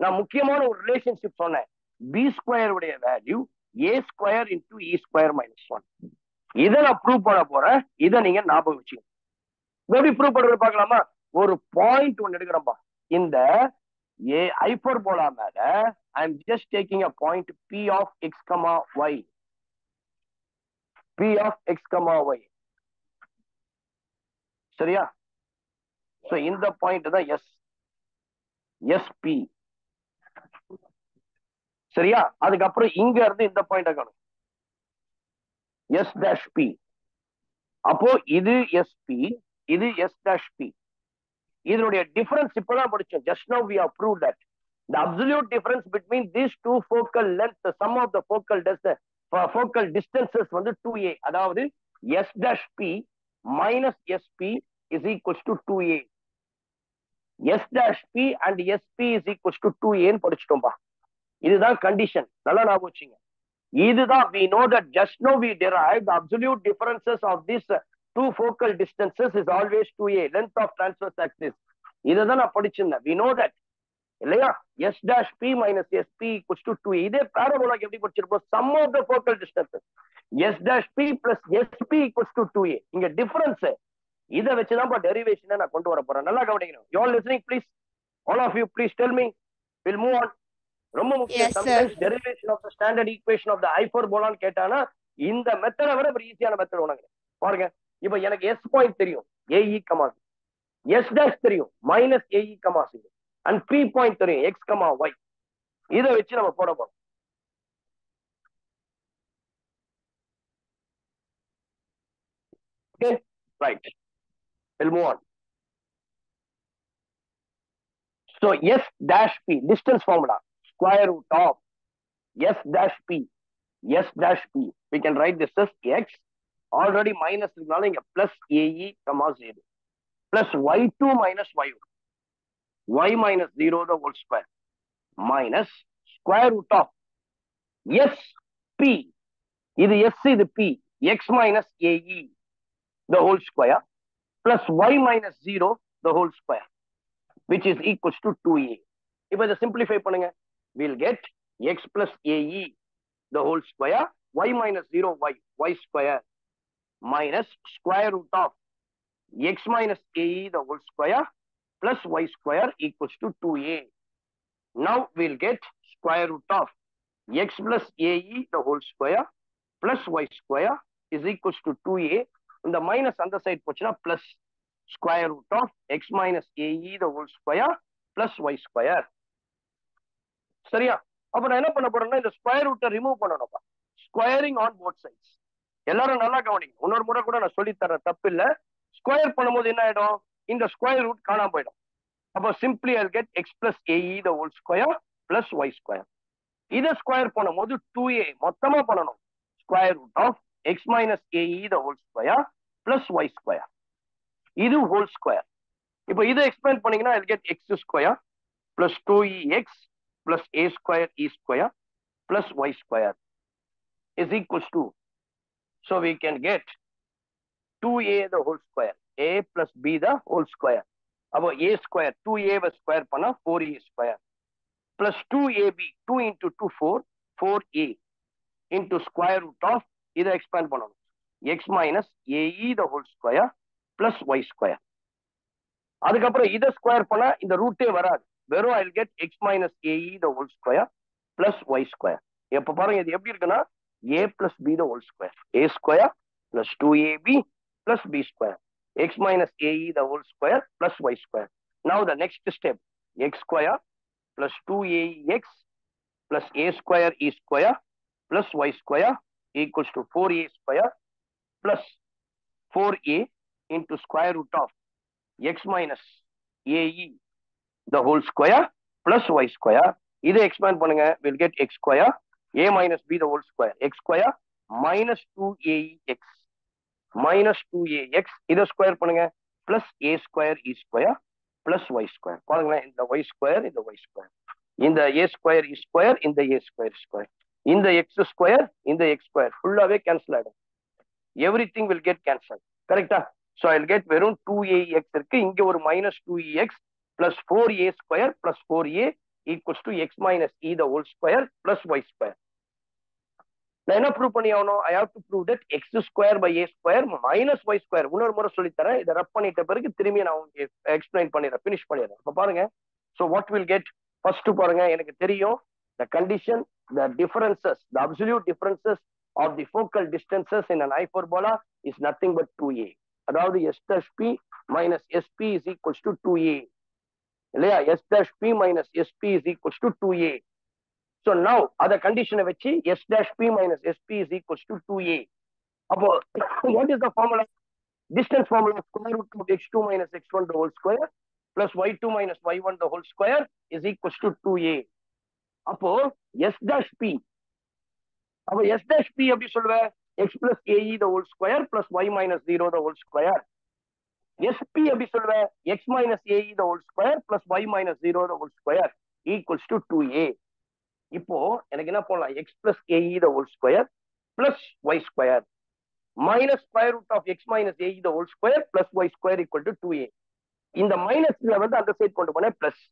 நான் முக்கியமான ஒரு ரிலேஷன்ஷிப் சொன்னேன். பி ஸ்கொயர் உடைய value A square into E square minus one இதை நான் ப்ரூவ் பண்ண போறேன். இதை நீங்க ஞாபகம் வச்சுக்கணும் எப்படி ப்ரூவ் பண்றது பார்க்கலாமா? ஒரு பாயிண்ட் ஒன்னு எடுக்கிறோம்பா இந்த ஏ ஐபர் போலா மேல I'm just taking a point P of X comma Y P of X comma Y சரியா? சோ இந்த பாயிண்ட் தான் எஸ் எஸ் பி சரியா? அதுக்கப்புறம் இங்க இருந்து இந்த பாயிண்ட் காணும். எஸ் டேஷ் பி அப்போ இது எஸ்பி இது எஸ் டேஷ் பி இதனுடைய டிஃபரன்ஸ் இப்பதான் படிச்சோம் just now we approve prove that the absolute difference between these two focal length sum of the focal dis focal distances வந்து டூ ஏ அதாவது S dash P minus S P is equals to two A S dash P and S P is equals to two ஏன்னு படிச்சிட்டோம்பா இதுதான் condition நல்லா ஞாபகம் வச்சுங்க இதுதான் we know that just know we derive the absolute differences of this of these two focal distances is always 2a length of transverse axis. இதுதான் நான் படிச்சிருந்தேன். We know that. இல்லையா? S dash P minus S P equals to two இதே பேரபோலாக்கு எப்படி படிச்சிருப்போம்? Sum of the focal distances S dash P plus S P equals to two A இங்க difference இதை வச்சுதான் டெரிவேஷனை நான் கொண்டு வர போறேன். நல்லா கவனிக்கணும். You all listening please all of you please tell me will move on ரொம்ப முக்கியம். Sometimes derivation of the standard equation of the ஐஃபோர் போலான்னு கேட்டானா இந்த மெத்தடை விட ஒரு ஈஸியான மெத்தட் உனக்கு. பாருங்க. இப்ப எனக்கு எஸ் பாயிண்ட் தெரியும் ஏஇ கமா எஸ் டேஷ் தெரியும் minus ae comma c and B point தெரியும் எக்ஸ் கமா ஒய் இதை வச்சு நம்ம போட போறோம் Okay, right. We'll move on. So S dash P, distance formula, square root of S dash P, S dash P. We can write this as X. already minus இருக்கனால இங்க plus AE comma zero plus Y two minus Y Y minus zero the whole square minus square root of S P இது S இது P X minus AE the whole square plus Y minus zero the whole square which is equals to two A இப்போ இதை simplify பண்ணுங்க will get X plus AE the whole square Y minus zero Y Y square minus square root of x minus ae the whole square plus y square equals to 2a. Now we'll get square root of x plus ae the whole square plus y square is equals to 2a இந்த minus அந்த side போச்சுன்னா plus square root of x minus ae the whole square plus y square. சரியா அப்ப நான் என்ன பண்ண போறேன்னா இந்த ஸ்கொயர் ரூட்டை ரிமூவ் பண்ணணும்ப்பா ஸ்கொயரிங் ஆன் போத் சைட்ஸ் எல்லாரும் நல்லா கவனிங்க. இன்னொரு முறை கூட நான் சொல்லி தரேன் தப்பு இல்ல ஸ்கொயர் பண்ணும்போது என்ன ஆயிடும்? இந்த ஸ்கொயர் ரூட் காணாம போயிடும். அப்போ simply I get x plus a e the whole square plus y square இதை ஸ்கொயர் பண்ணும்போது டூ ஏ மொத்தமா பண்ணணும். Square root of x minus a e the whole square plus y square இது whole square இப்போ இதை explain பண்ணீங்கன்னா I get x square plus two e x plus a square e square plus y square is equals to so we can get 2a the whole square. A plus b the whole square. அப்போ a square 2a was square பண்ணா 4a square. Plus 2ab 2 into 2 4 4a into square root of இதை expand பண்ணணும். X minus a e the whole square plus y square அதுக்கப்புறம் இதை square பண்ணா இந்த ரூட்டே வராது. வெறும் I get x minus a e the whole square plus y square எப்ப பாருங்க இது எப்படி இருக்குன்னா A plus b the whole square a square plus two ab plus b square x minus ae the whole square plus y square now the next step x square plus two ae x plus a square e square plus y square equals to 4a square plus 4a into square root of x minus ae the whole square plus y square. இதை expand பண்ணுங்க we'll get x square a minus b the whole square. X square minus 2ax minus 2ax இதை square பண்ணுங்க. Plus a square e square plus y square பாருங்களேன் இந்த y square இந்த y square இந்த a square E square இந்த a square square இந்த x square இந்த x square ஃபுல்லாவே கேன்சல் ஆயிடும். Everything will get cancel கரெக்டா ஸோ ஐ கெட் வெறும் டூ ஏ எக்ஸ் இருக்கு. இங்க ஒரு minus two e x plus four a square plus four a equals to x minus e the whole square plus y square நான் என்ன prove பண்ணி ஆகணும்? I have to prove that x square by a square minus y square இன்னொரு முறை சொல்லித்தரேன். இதை ரப் பண்ணிட்ட பிறகு திரும்பி நான் உங்களுக்கு எக்ஸ்பிளைன் பண்ணிடுறேன். ஃபினிஷ் பண்ணிடுறேன். இப்போ பாருங்க. So what will get first பாருங்க. எனக்கு தெரியும். த கண்டிஷன் த condition, த differences, the of the focal distances in distances hyper an hyperbola is nothing but 2a. அதாவது s P minus SP is is equals to 2a. இல்லையா? S P minus SP is is equals to 2a. So now, அத கண்டிஷனை வச்சு s dash p minus sp is equals to 2a. அப்போ what is the formula? Distance formula square root of x2 minus x1 the whole square plus y2 minus y1 the whole square is equals to 2a. அப்போ S dash P அப்போ S dash P எப்படி சொல்லுவேன் x plus a e the whole square plus y minus zero the whole square SP எப்படி சொல்லுவேன் x minus a e the whole square plus y minus zero the whole square equals to two a இப்போ எனக்கு என்ன போடலாம்? X plus a e the whole square plus y square minus square root of x minus a e the whole square plus y square equal to two a இந்த மைனஸ்ல வந்து அந்த side கொண்டு போனேன் பிளஸ்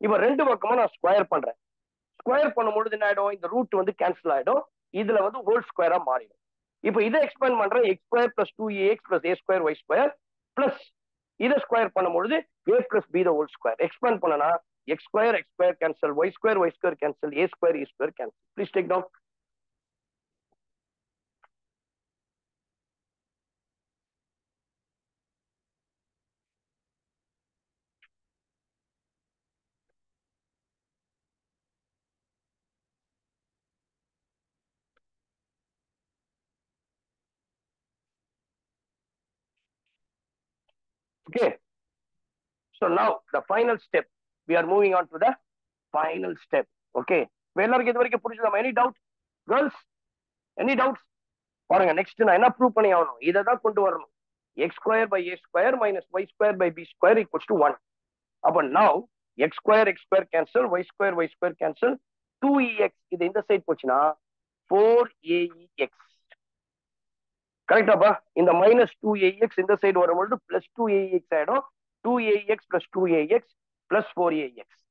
இப்போ ரெண்டு பக்கமா நான் ஸ்கொயர் பண்றேன். ஸ்கொயர் பண்ணும்பொழுது என்ன ஆயிடும்? இந்த ரூட் வந்து கேன்சல் ஆயிடும். இதுல வந்து ஹோல் ஸ்கொயரா மாறிடும். இப்போ இதை எக்ஸ்பேண்ட் பண்றேன். X square plus two a x plus a square y square plus இதை ஸ்கொயர் பண்ணும்பொழுது a plus b the whole square expand பண்ணனா x square, x square cancel, y square, y square cancel, a square, e square cancel. Please take note. Okay. So now the final step we are moving on to the final step okay எல்லாருக்கும் இது வரைக்கும் புரிஞ்சுதாமா any doubt girls any doubts பாருங்க next நான் என்ன prove பண்ணி ஆகணும்? இதை தான் கொண்டு வரணும். X square by a square minus y square by b square equals to one அப்ப now x square x square cancel y square y square cancel two e x இது இந்த சைட் போச்சுன்னா ஃபோர் ஏஇஎக்ஸ் கரெக்டாப்பா இந்த minus two a x இந்த side வரும்பொழுது plus two a x ஆயிடும். Two a x plus two a x plus four a x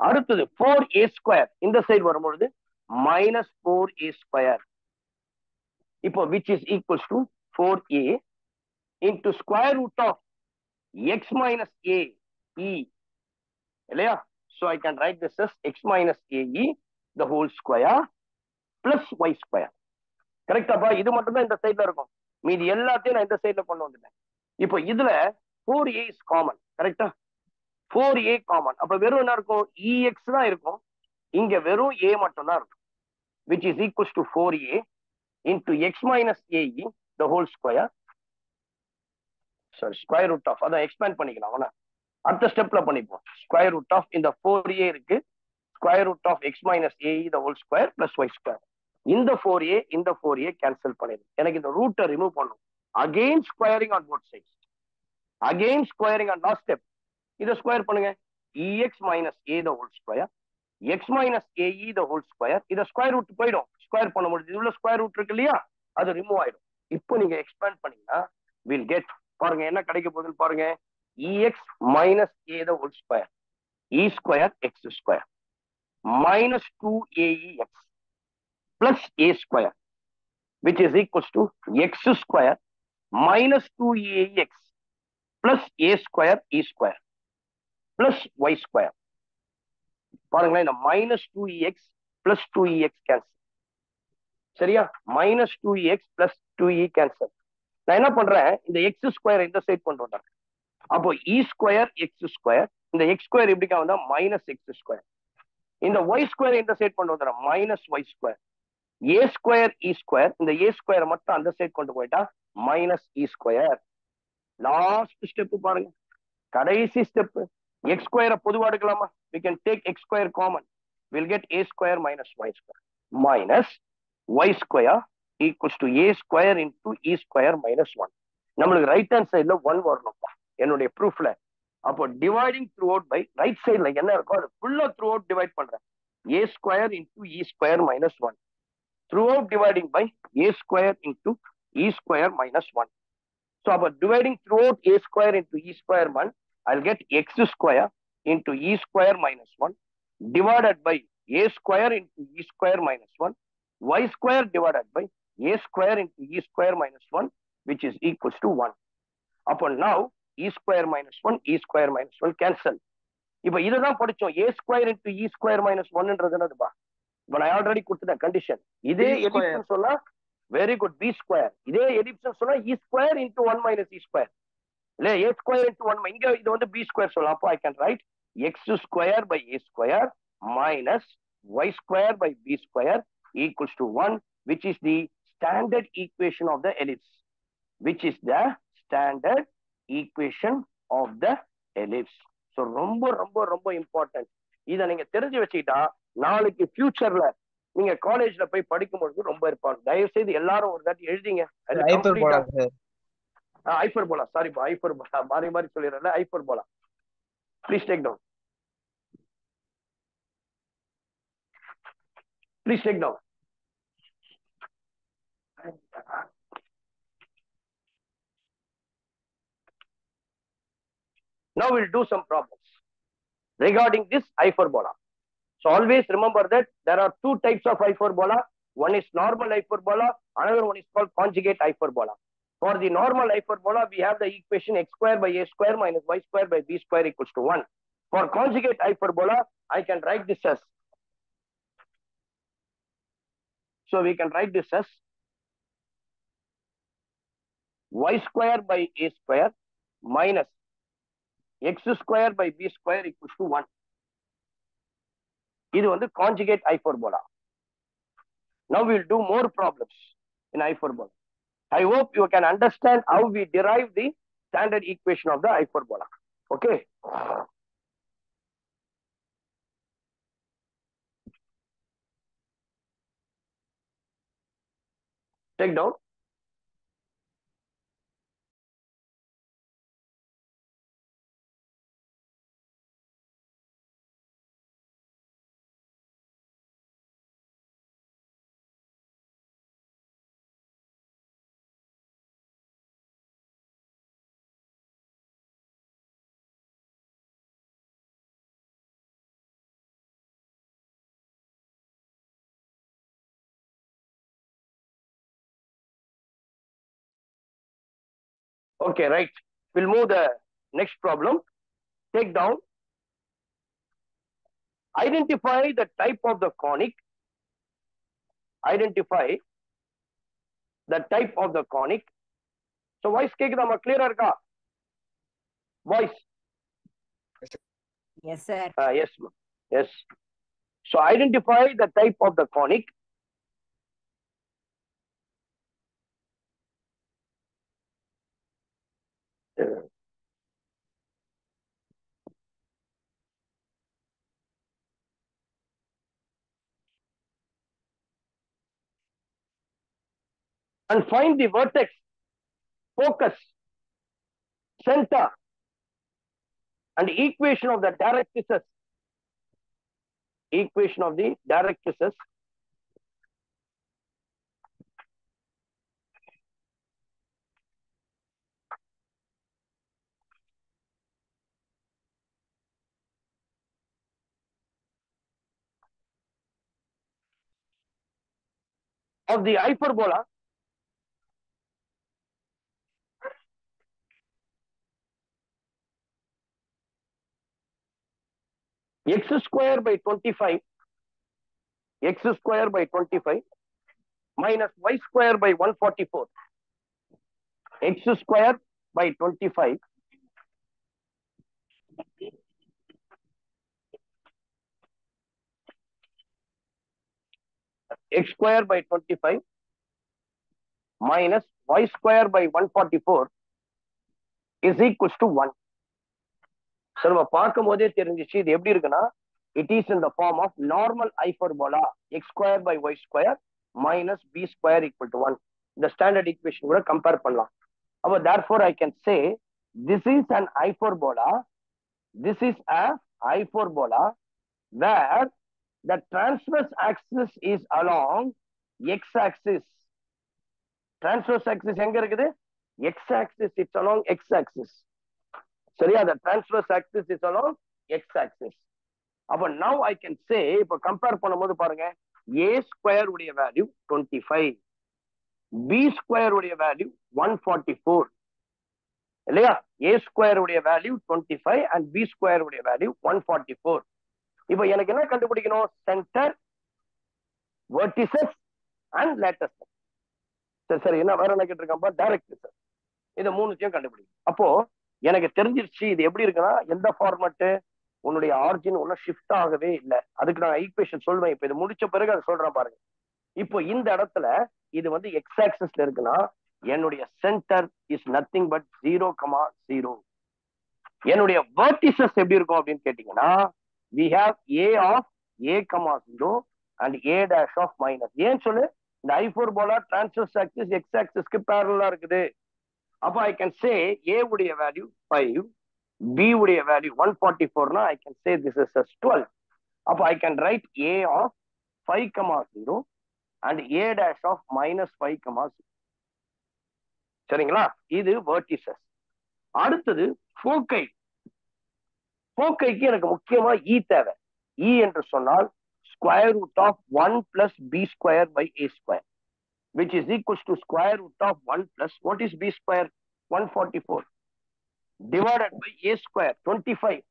அடுத்தது four a square இந்த சைடு வரும்பொழுது மைனஸ் ஃபோர் ஏ ஸ்கொயர் இப்போ which is equals to four a into square root of x minus a e இல்லையா? So I can write this is x minus a e the whole square plus y square கரெக்டாப்பா இது மட்டும்தான் இந்த சைட்ல இருக்கும். மீதி எல்லாத்தையும் நான் இந்த சைட்ல கொண்டு வந்துட்டேன். இப்போ இதுல ஃபோர் ஏ இஸ் காமன் கரெக்டா ஃபோர் ஏ காமன் அப்ப வெறும் என்ன இருக்கும்? இஎக்ஸ் தான் இருக்கும். இங்க வெறும் ஏ மட்டும் தான் இருக்கும் which is equals to four a into x minus a e the whole square sorry square root of அதான் எக்ஸ்பேண்ட் பண்ணிக்கலாம் அவனா அடுத்த ஸ்டெப்ல பண்ணிப்போம். ஸ்கொயர் ரூட் ஆஃப் இந்த ஃபோர் ஏ இருக்கு. Square root of x minus a e the whole square plus y square இந்த four a இந்த ஃபோர் ஏ கேன்சல் பண்ணிடும் எனக்கு இந்த ரூட்டை ரிமூவ் பண்ணும் again squaring on both sides again squaring on last step இதை ஸ்கொயர் பண்ணுங்க. E x minus a the whole square x minus a e the whole square இதை ஸ்கொயர் ரூட் போயிடும். ஸ்கொயர் பண்ண முடியுது. இதுல ஸ்கொயர் ரூட் இருக்கு இல்லையா? அது ரிமூவ் ஆயிடும். இப்போ நீங்க எக்ஸ்பேண்ட் பண்ணீங்கன்னா வில் கெட் பாருங்க என்ன கிடைக்க போகுதுன்னு பாருங்க. E x minus a the whole square e square x square minus two a square which is which is equals to x square minus 2ax plus a square e square. Plus y square பாருங்களேன் இந்த minus two x plus two x cancel சரியா? Minus two x plus two e cancel நான் என்ன பண்றேன்? இந்த x square இந்த side கொண்டு வந்தேன். அப்போ இ ஸ்கொயர் எக்ஸ் ஸ்கொயர் இந்த எக்ஸ் ஸ்கொயர் எப்படிக்கா வந்தா? மைனஸ் எக்ஸ் ஸ்கொயர் இந்த ஒய் ஸ்கொயர் e இந்த சைட் கொண்டு வந்துடுறேன் minus y square a square e square இந்த ஏ ஸ்கொயர் மட்டும் அந்த சைட் கொண்டு போயிட்டா minus e square last step பாருங்க. கடைசி ஸ்டெப் எக்ஸ் ஸ்கொயரை பொதுவா எடுக்கலாமா we can take x square common will get a square minus y square minus y square equals to a square into e square minus one நம்மளுக்கு right hand சைடில் one வரணும்ப்பா. என்னுடைய ப்ரூஃப்ல அப்போ dividing throughout by right சைடில் என்ன இருக்கோ அது ஃபுல்லாக த்ரூ அவுட் டிவைட் பண்றேன். A square into e square minus one throughout dividing by a square into e square minus one so அப்போ dividing throughout a square into e square one I'll get x square into e square minus 1 divided by a square into e square minus 1, y square divided by a square into e square minus 1, which is equals to 1. Upon now, e square minus 1, e square minus 1 cancel. இப்ப இதுதான் படிச்சோம் a square into e square minus 1 என்னதுப்பா இப்ப நான் already கொடுத்துட்டேன் condition இதே B square. எலிப்சன் சொன்னா very could be square இதே எலிப்சன் சொன்னா e square into one minus e square இல்ல ஏ ஸ்கொயர் இன்டூ ஒன் இங்க இது வந்து பி ஸ்கொயர் சொல்லலாம் அப்போ I can write x square by a square minus y square by b square equals to one which is the standard equation of the ellipse which is the standard equation of the ellipse so ரொம்ப ரொம்ப ரொம்ப important இதை நீங்க தெரிஞ்சு வச்சுக்கிட்டா நாளைக்கு ஃபியூச்சர்ல நீங்க காலேஜ்ல போய் படிக்கும்போது ரொம்ப இருப்பாங்க. தயவு செய்து எல்லாரும் ஒரு தாட்டி எழுதிங்க. ஐஃபர் போலா சாரிப்பா ஐஃபர் போலா மாறி மாறி சொல்லிடுறேன் ஐஃபர் போலா please take down please take down Now we'll do some problems regarding this hyperbola. So always remember that there are two types of hyperbola. One is normal hyperbola, another one is called conjugate hyperbola. For the normal hyperbola, we have the equation x square by a square minus y square by b square equals to 1. For conjugate hyperbola, I can write this as. So we can write this as y square by a square minus x square by b square equals to 1. இது வந்து conjugate hyperbola. Now we'll do more problems in hyperbola. I hope you can understand how we derive the standard equation of the hyperbola. Okay. Take down. Okay, right. We'll move the next problem. Take down. Identify the type of the conic. Identify the type of the conic. So voice கேக்குதாமா clear இருக்கா voice yes sir uh, yes ma'am. yes so identify the type of the conic And find the vertex, focus, center, and equation of the directrices. Equation of the directrices. Of the hyperbola x square by 25 x square by 25 minus y square by 144 x square by 25 x square by 25 minus y square by 144 is equals to 1 So, நம்ம பார்க்கும் போதே தெரிஞ்சிச்சு இது எப்படி இருக்குன்னா it is in the form of normal hyperbola x square by y square minus b square equal to one இந்த standard equation கூட compare பண்ணலாம். அப்போ therefore I can say this is an hyperbola this is a hyperbola where the transverse axis is along x axis transverse axis எங்க இருக்குது? X axis it's along x axis சரியா? அந்த transverse axis is along x axis அப்ப now I can say இப்ப compare பண்ணும்போது பாருங்க. A square உடைய value twenty five b square உடைய வேல்யூ ஒன் ஃபார்ட்டி ஃபோர் இல்லையா? ஏ ஸ்கொயர் உடைய value twenty five and b square உடைய வேல்யூ ஒன் ஃபார்ட்டி ஃபோர் இப்போ எனக்கு என்ன கண்டுபிடிக்கணும்? சென்டர் வெர்டிசஸ் அண்ட் லேட்டஸ்ட் சரி சரி என்ன வேற என்ன கேட்டிருக்கேன் டைரக்ட் சார் இதை மூணுத்தையும் கண்டுபிடிக்கும் அப்போ எனக்கு தெரிஞ்சிருச்சு இது எப்படி இருக்குன்னா எந்த ஃபார்மட்டு உன்னுடைய ஆர்ஜின் ஒன்றும் ஷிஃப்ட் ஆகவே இல்லை. அதுக்கு நான் ஈக்குவேஷன் சொல்வேன். இப்போ இது முடிச்ச பிறகு அதை சொல்றேன் பாருங்க. இப்போ இந்த இடத்துல இது வந்து எக்ஸ் ஆக்சஸ்ல இருக்குன்னா என்னுடைய centre is nothing but zero comma zero என்னுடைய வேர்டிசஸ் எப்படி இருக்கும் அப்படின்னு கேட்டீங்கன்னா we have A of a comma zero and A dash of minus ஏன் சொல்லு? இந்த hyperbola transverse axis X ஆக்சிஸ்க்கு பேரலா இருக்குது. அப்போ ஐ கேன் சே ஏ உடைய வேல்யூ ஃபைவ் பி உடைய value one forty ஃபோர்னா I can say this is as twelve அப்போ I can write A of five comma zero and A dash of minus five comma zero சரிங்களா? இது vertices அடுத்தது ஃபோக்கை ஃபோக்கைக்கு எனக்கு முக்கியமா இ தேவை. E என்று சொன்னால் square root of one plus b square by a square which is equals to square root of 1 plus what is b square 144 divided by a square 25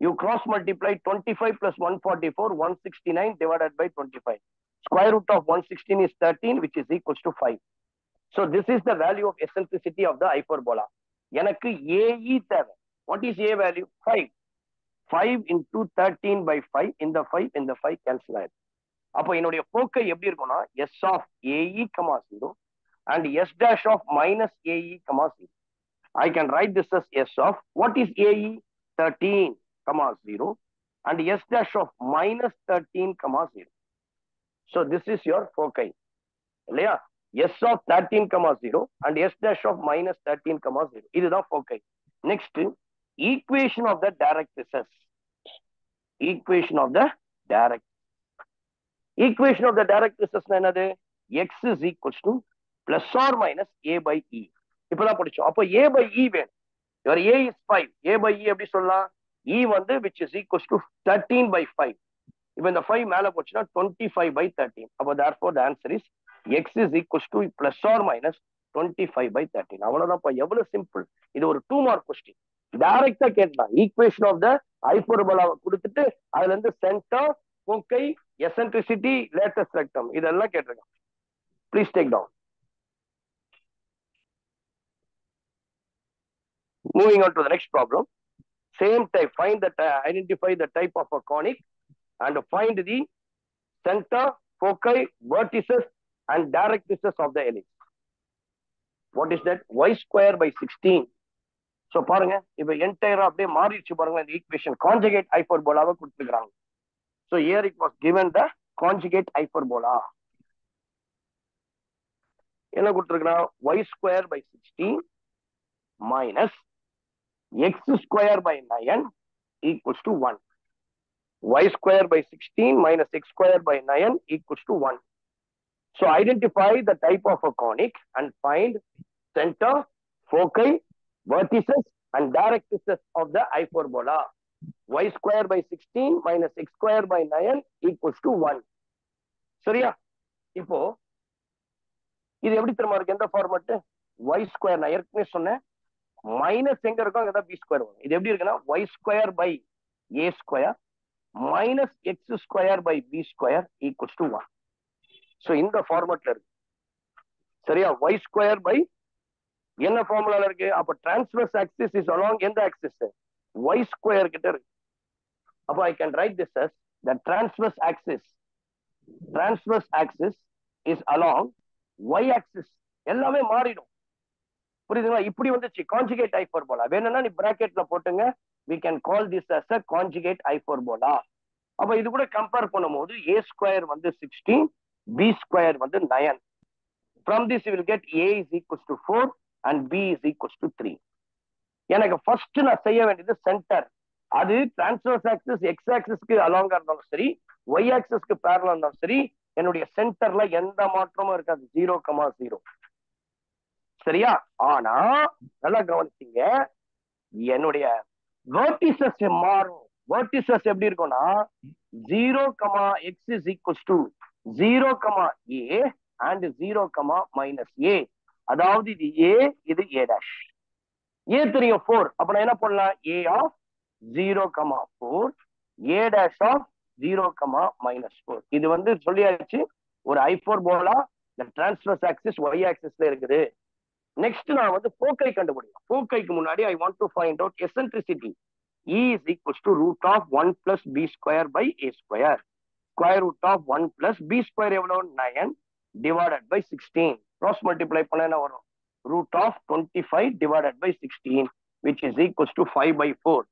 you cross multiply 25 plus 144 169 divided by 25 square root of 116 is 13 which is equals to 5 so this is the value of eccentricity of the hyperbola எனக்கு AE தேவை what is A value 5 5 into 13 by 5 இந்த 5 இந்த 5 cancel ஆயிடும் அப்போ என்னுடைய போக்கை எப்படி இருக்கும்னா S of a e comma zero and S dash of minus a e comma zero I can write this as S of what is AE? 13, comma 0 and S dash of minus 13, comma 0. So this is your foci. இல்லையா S of 13, comma 0 and S dash of minus 13, comma 0. இதுதான் foci. Next, equation of the directrices. Equation of the equation of the directrices என்னது x is equals to plus or minus a by e இப்பதான் படிச்சோம் அப்போ a by e வேணும் இவர் a is five a by e எப்படி சொல்லலாம் e வந்து which is equals to thirteen by five இப்போ இந்த ஃபைவ் மேல போச்சுன்னா டுவெண்ட்டி ஃபைவ் பை தேர்ட்டீன் அப்போ therefore the answer is x is equals to plus or minus twenty five by thirteen அவ்வளோதான்ப்பா எவ்வளவு simple இது ஒரு டூ மார்க் கொஸ்டின் டைரக்டா கேட்டான் ஈக்குவேஷன் ஆஃப் த ஐபோர்பலா கொடுத்துட்டு அதுல இருந்து சென்டர் உன் எசன்ட்ரிசிட்டி லேட்டஸ்ட் ரெக்டம் இதெல்லாம் கேட்டிருக்கேன் please take down moving on to next problem same type find the identify the type of a conic and find the centre foci, vertices and directrices of the ellipse. What is that? Y square by 16. So பாருங்க, இப்ப என்டையரா அப்படியே மாறிடுச்சு பாருங்க இந்த equation கான்ஜகேட் ஹைப்பர்போலாவை கொடுத்துருக்காங்க So here it was given the conjugate hyperbola. என்ன கொடுத்துருக்கான் y square by 16 minus x square by 9 equals to 1. y square by 16 minus x square by 9 equals to 1. So identify the type of a conic and find center, foci, vertices and directrices of the hyperbola. Y square by 16 minus x square by 9 equals to 1. சரியா? இப்போ இது எப்படி தெரியுமா இருக்கு? எந்த format y square நான் ஏற்கனவே சொன்னேன். மைனஸ் எங்க இருக்கும் அங்கதான் பி ஸ்கொயர் வரும். இது எப்படி இருக்குன்னா y square by a square minus x square by b square equals to one so இந்த ஃபார்மட்ல இருக்கு. சரியா? ஒய் ஸ்கொயர் பை என்ன ஃபார்முலால இருக்கு? அப்ப டிரான்ஸ்வர்ஸ் ஆக்சிஸ் இஸ் அலாங் எந்த ஆக்சிஸ் ஒய் ஸ்கொயர் கிட்ட இருக்கு. அப்போ I can write this as the transverse axis transverse axis is along y axis எல்லாமே மாறிடும். புரியுதுங்களா? இப்படி வந்துச்சு. கான்ஜுகேட் ஹைப்பர்போலா வேணும்னா நீ பிராக்கெட்ல போட்டுங்க. We can call this as a conjugate போலா. அப்ப இது கூட கம்பேர் பண்ணும்போது ஏ ஸ்கொயர் வந்து சிக்ஸ்டீன் பி ஸ்கொயர் வந்து nine from this will get A is equals to four and B is equals to three எனக்கு ஃபர்ஸ்ட் நான் செய்ய வேண்டியது சென்டர் அது டிரான்ஸ்வர்ஸ் ஆக்சிஸ் எக்ஸ் ஆக்சிஸ்க்கு அலாங்கா இருந்தாலும் சரி ஒய் ஆக்சிஸ்க்கு பேரலா இருந்தாலும் சரி என்னுடைய சென்டர்ல எந்த மாற்றமும் இருக்காது. ஜீரோ கமா ஜீரோ சரியா? ஆனா நல்லா கவனிச்சீங்க. என்னுடைய வேர்டிசஸ் மாறும். வேர்டிசஸ் எப்படி இருக்கும்னா zero comma x is equals to zero comma a and zero comma minus a அதாவது இது ஏ இது ஏ டேஷ் ஏ தெரியும் ஃபோர் அப்ப நான் என்ன பண்ணலாம்? A of zero comma four A dash of zero comma minus four இது வந்து சொல்லியாச்சு ஒரு ஐ ஃபோர் போலா இந்த டிரான்ஸ்வர்ஸ் ஆக்சிஸ் ஒய் ஆக்சிஸ்ல இருக்குது. நெக்ஸ்ட் நான் வந்து போக்கை கண்டுபிடிக்கும் போக்கைக்கு முன்னாடி I want to find out eccentricity e is equals to root of one plus b square by a square square root of one plus b square எவ்வளோ nine divided by sixteen cross multiply பண்ண என்ன வரும்? Root of twenty five divided by sixteen which is equals to five by four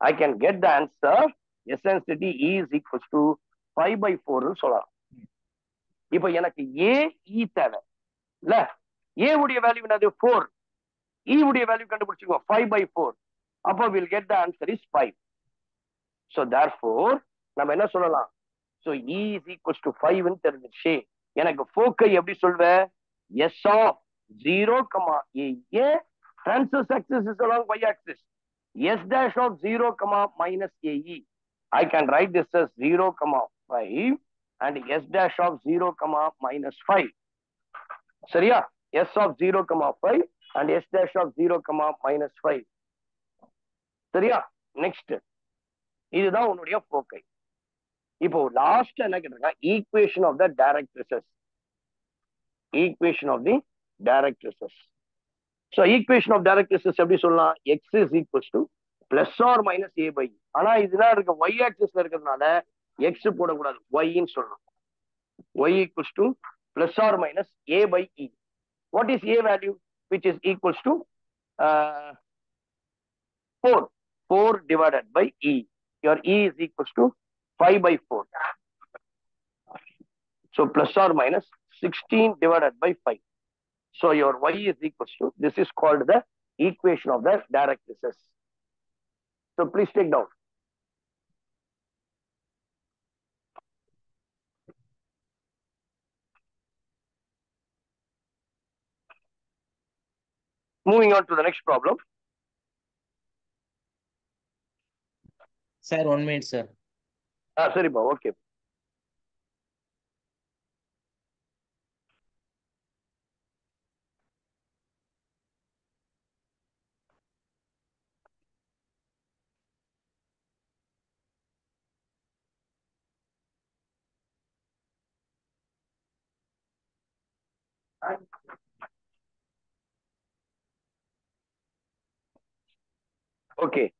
I can get the answer eccentricity e is equals to five by ஃபோர்னு சொல்லலாம். இப்போ எனக்கு ஏ இ e தேவை. இல்ல? ஏ உடைய வேல்யூ என்னது? ஃபோர் இ e உடைய value கண்டுபிடிச்சிக்கோ. ஃபைவ் பை ஃபோர் அப்போ will get the answer is five so therefore நம்ம என்ன சொல்லலாம்? So e e is equals to ஃபைவ்னு தெரிஞ்சிச்சு எனக்கு ஃபோக்கை எப்படி சொல்வேன் S of zero comma a e transverse axis is along y axis. S dash of zero comma minus a e I can write this as zero comma five and S dash of zero comma minus five சரியா? S of zero comma five and S dash of zero comma minus five சரியா? Next இதுதான் உன்னுடைய foci இப்போ last என்ன கேட்டிருக்கேன் equation of the directrices equation of the directrices so equation of directrices எப்படி சொல்லலாம்? X is equals to plus or minus a by ஆனா இதுதான் இருக்கு ஒய் ஆக்சிஸ்ல இருக்கிறதுனால எக்ஸ் போடக்கூடாது. ஒய்ன்னு சொல்லணும். Y equals to plus or minus a by e what is a value? Which is equals to uh, 4 4 divided by e. Your e is equals to 5 by 4 so plus or minus 16 divided by 5 So your y is equals to, this is called the equation of the directrices. So please take down. Moving on to the next problem. Sir, one minute, sir. Ah, sorry, okay. Okay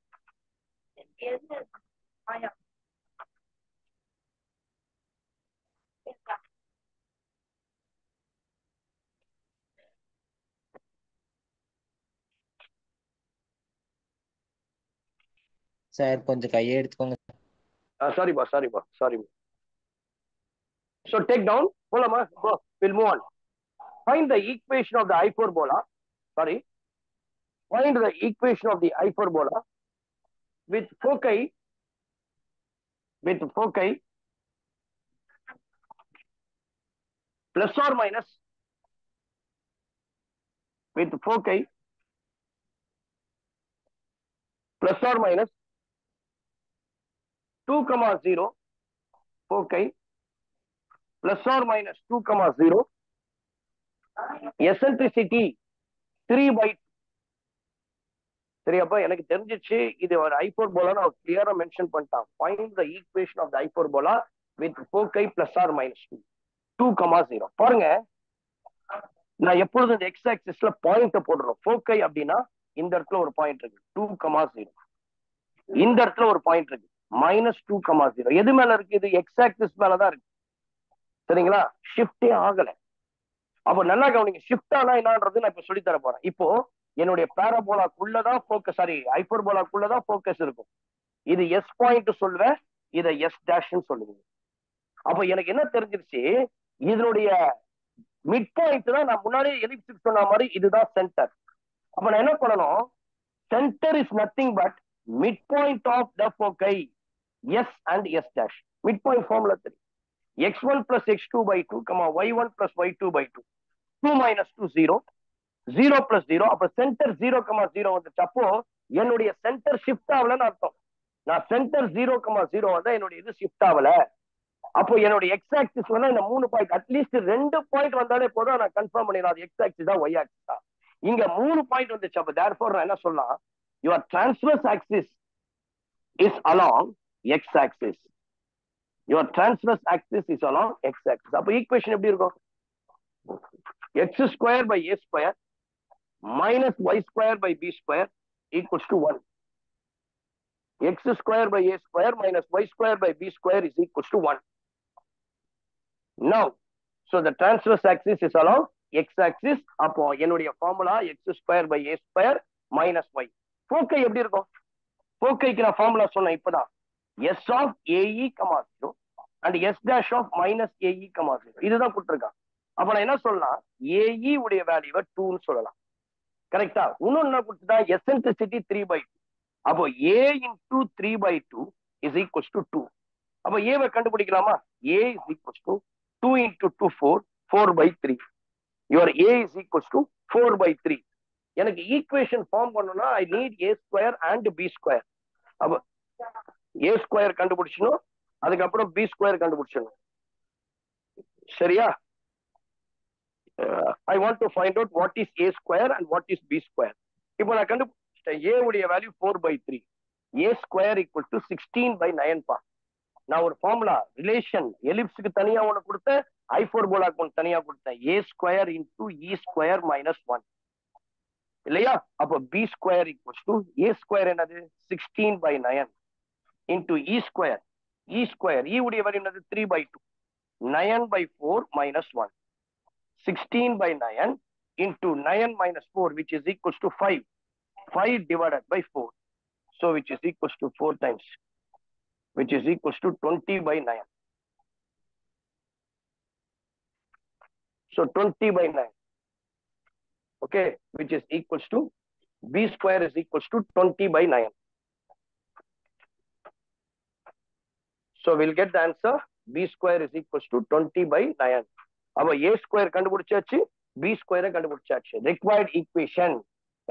sir கொஞ்சம் கையை எடுத்துக்கோங்க uh, sorry boss sorry so take down போலாமா go we'll move on find the equation of the hyperbola sorry find the equation of the hyperbola with foci with foci plus or minus with foci plus or minus 2 comma 0 foci plus or minus 2 comma 0 eccentricity 3 by சரியாப்பா எனக்கு தெரிஞ்சிச்சு இது ஒரு ஐபோர் போலான்னு அவர் கிளியரா mention பண்ணிட்டான். Find the equation of the hyperbola with foci plus or minus two two comma zero பாருங்க. நான் எப்பொழுதும் இந்த எக்ஸ் ஆக்சிஸ்ல பாயிண்ட் போடுறோம் ஃபோக்கை அப்படின்னா இந்த இடத்துல ஒரு பாயிண்ட் இருக்கு. டூ கமா ஜீரோ இந்த இடத்துல ஒரு பாயிண்ட் இருக்கு. மைனஸ் டூ கமா ஜீரோ எது மேல இருக்கு? இது எக்ஸ் ஆக்சிஸ் மேலதான் இருக்கு. சரிங்களா? ஷிஃப்டே ஆகல. அப்ப நல்லா கவனிங்க. ஷிஃப்ட் ஆனா என்னன்றது நான் இப்ப சொல்லி தர போறேன். இப்போ என்னுடைய பேரபோலாக்குள்ளதான் ஃபோக்கஸ் சாரி ஹைப்பர்போலாக்குள்ளதான் ஃபோக்கஸ் இருக்கும். இது எஸ் பாயிண்ட் சொல்லுவேன் இதை எஸ் டேஷ்னு சொல்லுவீங்க அப்ப எனக்கு என்ன தெரிஞ்சிருச்சு இதனுடைய மிட் பாயிண்ட் தான் நான் முன்னாடியே எலிப்சிக் சொன்ன மாதிரி இதுதான் சென்டர் அப்ப நான் என்ன பண்ணணும் centre is nothing but mid point of the foci S and S dash mid point formula தெரியும். X one plus x two by two comma y one plus y two by two two minus two zero zero plus zero அப்ப centre zero comma zero வந்துச்சு அப்போ என்னுடைய centre shift ஆகலன்னு அர்த்தம். நான் centre zero comma zero வந்தா என்னுடைய இது shift ஆகல. அப்போ என்னுடைய எக்ஸ் ஆக்சிஸ் வந்து இந்த மூணு பாயிண்ட் அட்லீஸ்ட் ரெண்டு பாயிண்ட் வந்தாலே போதும். நான் கன்ஃபார்ம் பண்ணிடலாம் அது எக்ஸ் ஆக்சிஸ் தான் ஒய் ஆக்சிஸ் தான். இங்க மூணு பாயிண்ட் வந்துச்சு. அப்ப தேர் நான் என்ன சொல்லலாம்? Your transverse axis is along x axis your transverse axis is along x axis அப்போ ஈக்குவேஷன் எப்படி இருக்கும்? X square by a square minus y square by b square equals to 1. x square by a square minus y square by b square is equals to 1. Now, so the transverse axis is along x axis அப்போ என்னுடைய formula x square by a square minus y. Foci எப்படி இருக்கும் ஃபோக்கைக்கு நான் formula சொன்னேன் இப்பதான் s of ae comma 0 and s dash of minus ae comma 0 இதுதான் கொடுத்துருக்கான் அப்ப நான் என்ன சொல்லலாம் ae உடைய வேல்யூவை 2ன்னு சொல்லலாம் கரெக்டா இன்னொன்னு என்ன கொடுத்துட்டா எசென்ட்ரிசிட்டி த்ரீ பை டூ அப்போ a into three by two is equals to two அப்போ ஏவை கண்டுபிடிக்கலாமா? A is equals to two into two four four by three your a is equals to four by three எனக்கு equation form பண்ணணும்னா I need a square and b square அப்போ ஏ square கண்டுபிடிச்சணும் அதுக்கப்புறம் b square கண்டுபிடிச்சணும் சரியா? I want to find out what is a square and what is b square இப்போ நான் கண்டுபிடிச்சிட்டேன். ஏ உடைய value four by three a square equal to sixteen by nine பா நான் ஒரு ஃபார்முலா ரிலேஷன் எலிப்ஸுக்கு தனியா ஒன்று கொடுத்தேன். ஐ ஃபோர் போலாக்கு ஒன்று தனியா கொடுத்தேன். A square into e square minus one இல்லையா? அப்போ b square equals to a square என்னது? Sixteen by nine into e square e square e உடைய வரி என்னது? Three by two nine by four minus one 16 by 9 into 9 minus 4, which is equals to 5. 5 divided by 4 so which is equals to 4 times which is equals to 20 by 9 so 20 by 9 okay which is equals to b square is equals to 20 by 9 so we'll get the answer. B square is equals to 20 by 9 அப்ப ஏ square கண்டுபிடிச்சாச்சு B ஸ்கொயரை கண்டுபிடிச்சாச்சு. Required equation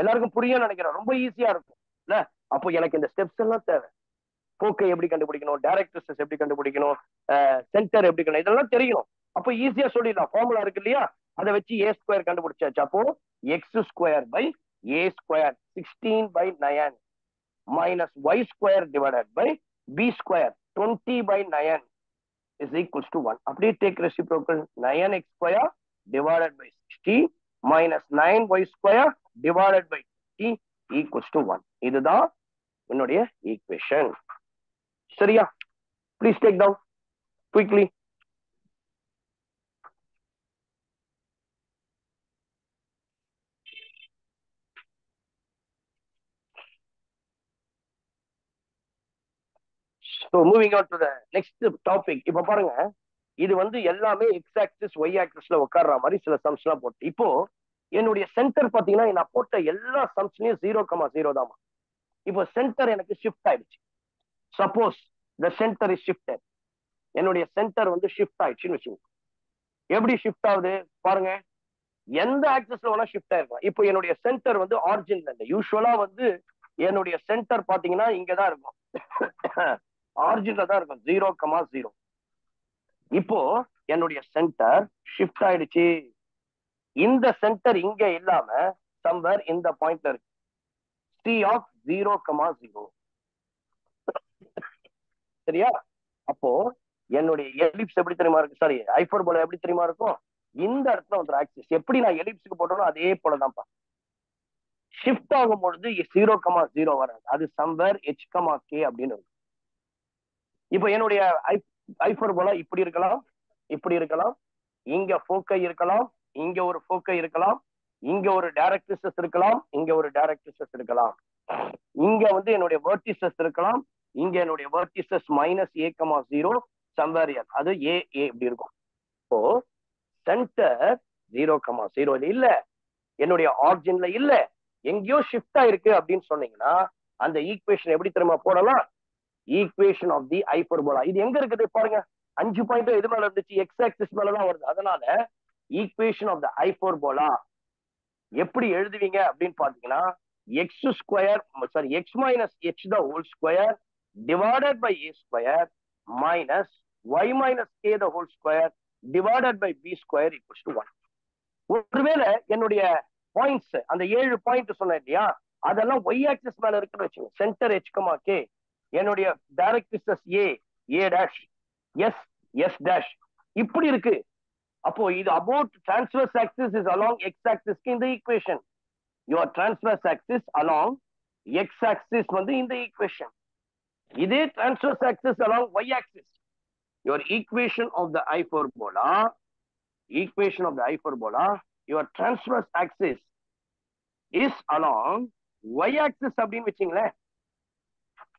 எல்லாருக்கும் புரியும் நினைக்கிறேன். ரொம்ப ஈஸியா இருக்கும். இல்ல? அப்போ எனக்கு இந்த ஸ்டெப்ஸ் எல்லாம் தேவை. போக்கை எப்படி கண்டுபிடிக்கணும்? டைரக்டர்ஸ் எப்படி கண்டுபிடிக்கணும்? சென்டர் எப்படி கண்டு இதெல்லாம் தெரியணும். அப்போ ஈஸியா சொல்லிடலாம். ஃபார்முலா இருக்கு இல்லையா? அதை வச்சு ஏ ஸ்கொயர் கண்டுபிடிச்சாச்சு. அப்போ x square by a square sixteen by nine minus y square divided by b square twenty by nine is equals to one அப்படியே take reciprocal nine x square divided by sixty minus nine y square divided by d equals to one இதுதான் என்னுடைய equation சரியா? Please take down quickly so moving on to the next topic இப்ப பாருங்க இது வந்து எல்லாமே X axis Y ஆக்சிஸ்ல உட்கார்ற மாதிரி சில சம்ஸ் எல்லாம் போட்டு. இப்போ என்னுடைய சென்டர் பாத்தீங்கன்னா நான் போட்ட எல்லா சம்ஸ்லயும் ஜீரோ கமா ஜீரோ தான் இப்போ சென்டர் எனக்கு ஷிஃப்ட் ஆயிடுச்சு. Suppose the centre is shifted என்னுடைய சென்டர் வந்து ஷிஃப்ட் ஆயிடுச்சுன்னு வச்சுக்கோங்க. எப்படி ஷிஃப்ட் ஆகுது? பாருங்க. எந்த ஆக்சஸ்ல வேணா ஷிஃப்ட் ஆயிருக்கலாம் இப்போ என்னுடைய சென்டர் வந்து ஆரிஜின்ல இல்லை. யூஸ்வலா வந்து என்னுடைய சென்டர் பாத்தீங்கன்னா இங்கதான் இருக்கும். ஆரிஜின்ல தான் இருக்கும். ஜீரோ கமா ஜீரோ இப்போ என்னுடைய சென்டர் ஷிஃப்ட் ஆயிடுச்சு. இந்த சென்டர் இங்க இல்லாம சம்வேர் இந்த பாயிண்ட்ல இருக்கு. C of zero comma zero சரியா? அப்போ என்னுடைய எலிப்ஸ் எப்படி தெரியுமா இருக்கு? சாரி ஐஃபோர் போல எப்படி தெரியுமா இருக்கும்? இந்த இடத்துல வந்து ஆக்சிஸ் எப்படி நான் எலிப்ஸுக்கு போட்டோனோ அதே போலதான்ப்பா ஷிஃப்ட் ஆகும் பொழுது ஜீரோ கமா ஜீரோ வராது. அது சம்வேர் ஹெச் கமா கே அப்படின்னு இருக்கும். இப்போ என்னுடைய ஐ ஐஃபோர் போல இப்படி இருக்கலாம் இப்படி இருக்கலாம். இங்க போக்கை இருக்கலாம் இங்க ஒரு போக்கை இருக்கலாம் இங்க ஒரு டைரக்டிசஸ் இருக்கலாம் இங்க ஒரு டைரக்டிசஸ் இருக்கலாம். இங்க வந்து என்னுடைய வேர்டிசஸ் இருக்கலாம் இங்க என்னுடைய vertices minus a comma zero சம்வேரியல் அது ஏ ஏ இப்படி இருக்கும். இப்போ சென்டர் ஜீரோ கமா ஜீரோ இல்ல. என்னுடைய ஆரிஜின்ல இல்ல. எங்கேயோ ஷிஃப்ட் ஆயிருக்கு அப்படின்னு சொன்னீங்கன்னா அந்த ஈக்குவேஷன் எப்படி திரும்ப போடலாம்? ஈக்குவேஷன் ஆஃப் தி ஐபர்போலா இது எங்க இருக்குது? பாருங்க. அஞ்சு பாயிண்ட் எது மேல இருந்துச்சு எக்ஸ் ஆக்சிஸ் மேலதான் வருது. அதனால ஈக்குவேஷன் ஆஃப் த ஐபர்போலா எப்படி எழுதுவீங்க அப்படின்னு பாத்தீங்கன்னா x square sorry x minus h the whole square divided by a square minus y minus k the whole square divided by b square equals to one ஒருவேளை என்னுடைய points அந்த ஏழு பாயிண்ட் சொன்னேன் இல்லையா? அதெல்லாம் ஒய் ஆக்சிஸ் மேல இருக்குன்னு வச்சுக்கோங்க. சென்டர் ஹெச்கமா கே என்னுடைய directrices A A dash S S dash இப்படி இருக்கு. அப்போ இது about transverse axis is along x ஆக்சிஸ்க்கு இந்த equation your transverse axis along x axis வந்து இந்த ஈக்குவேஷன் இதே transverse axis along y axis your equation of the hyperbola equation of the hyperbola your transverse axis is along y axis அப்படின்னு வச்சிங்களேன்.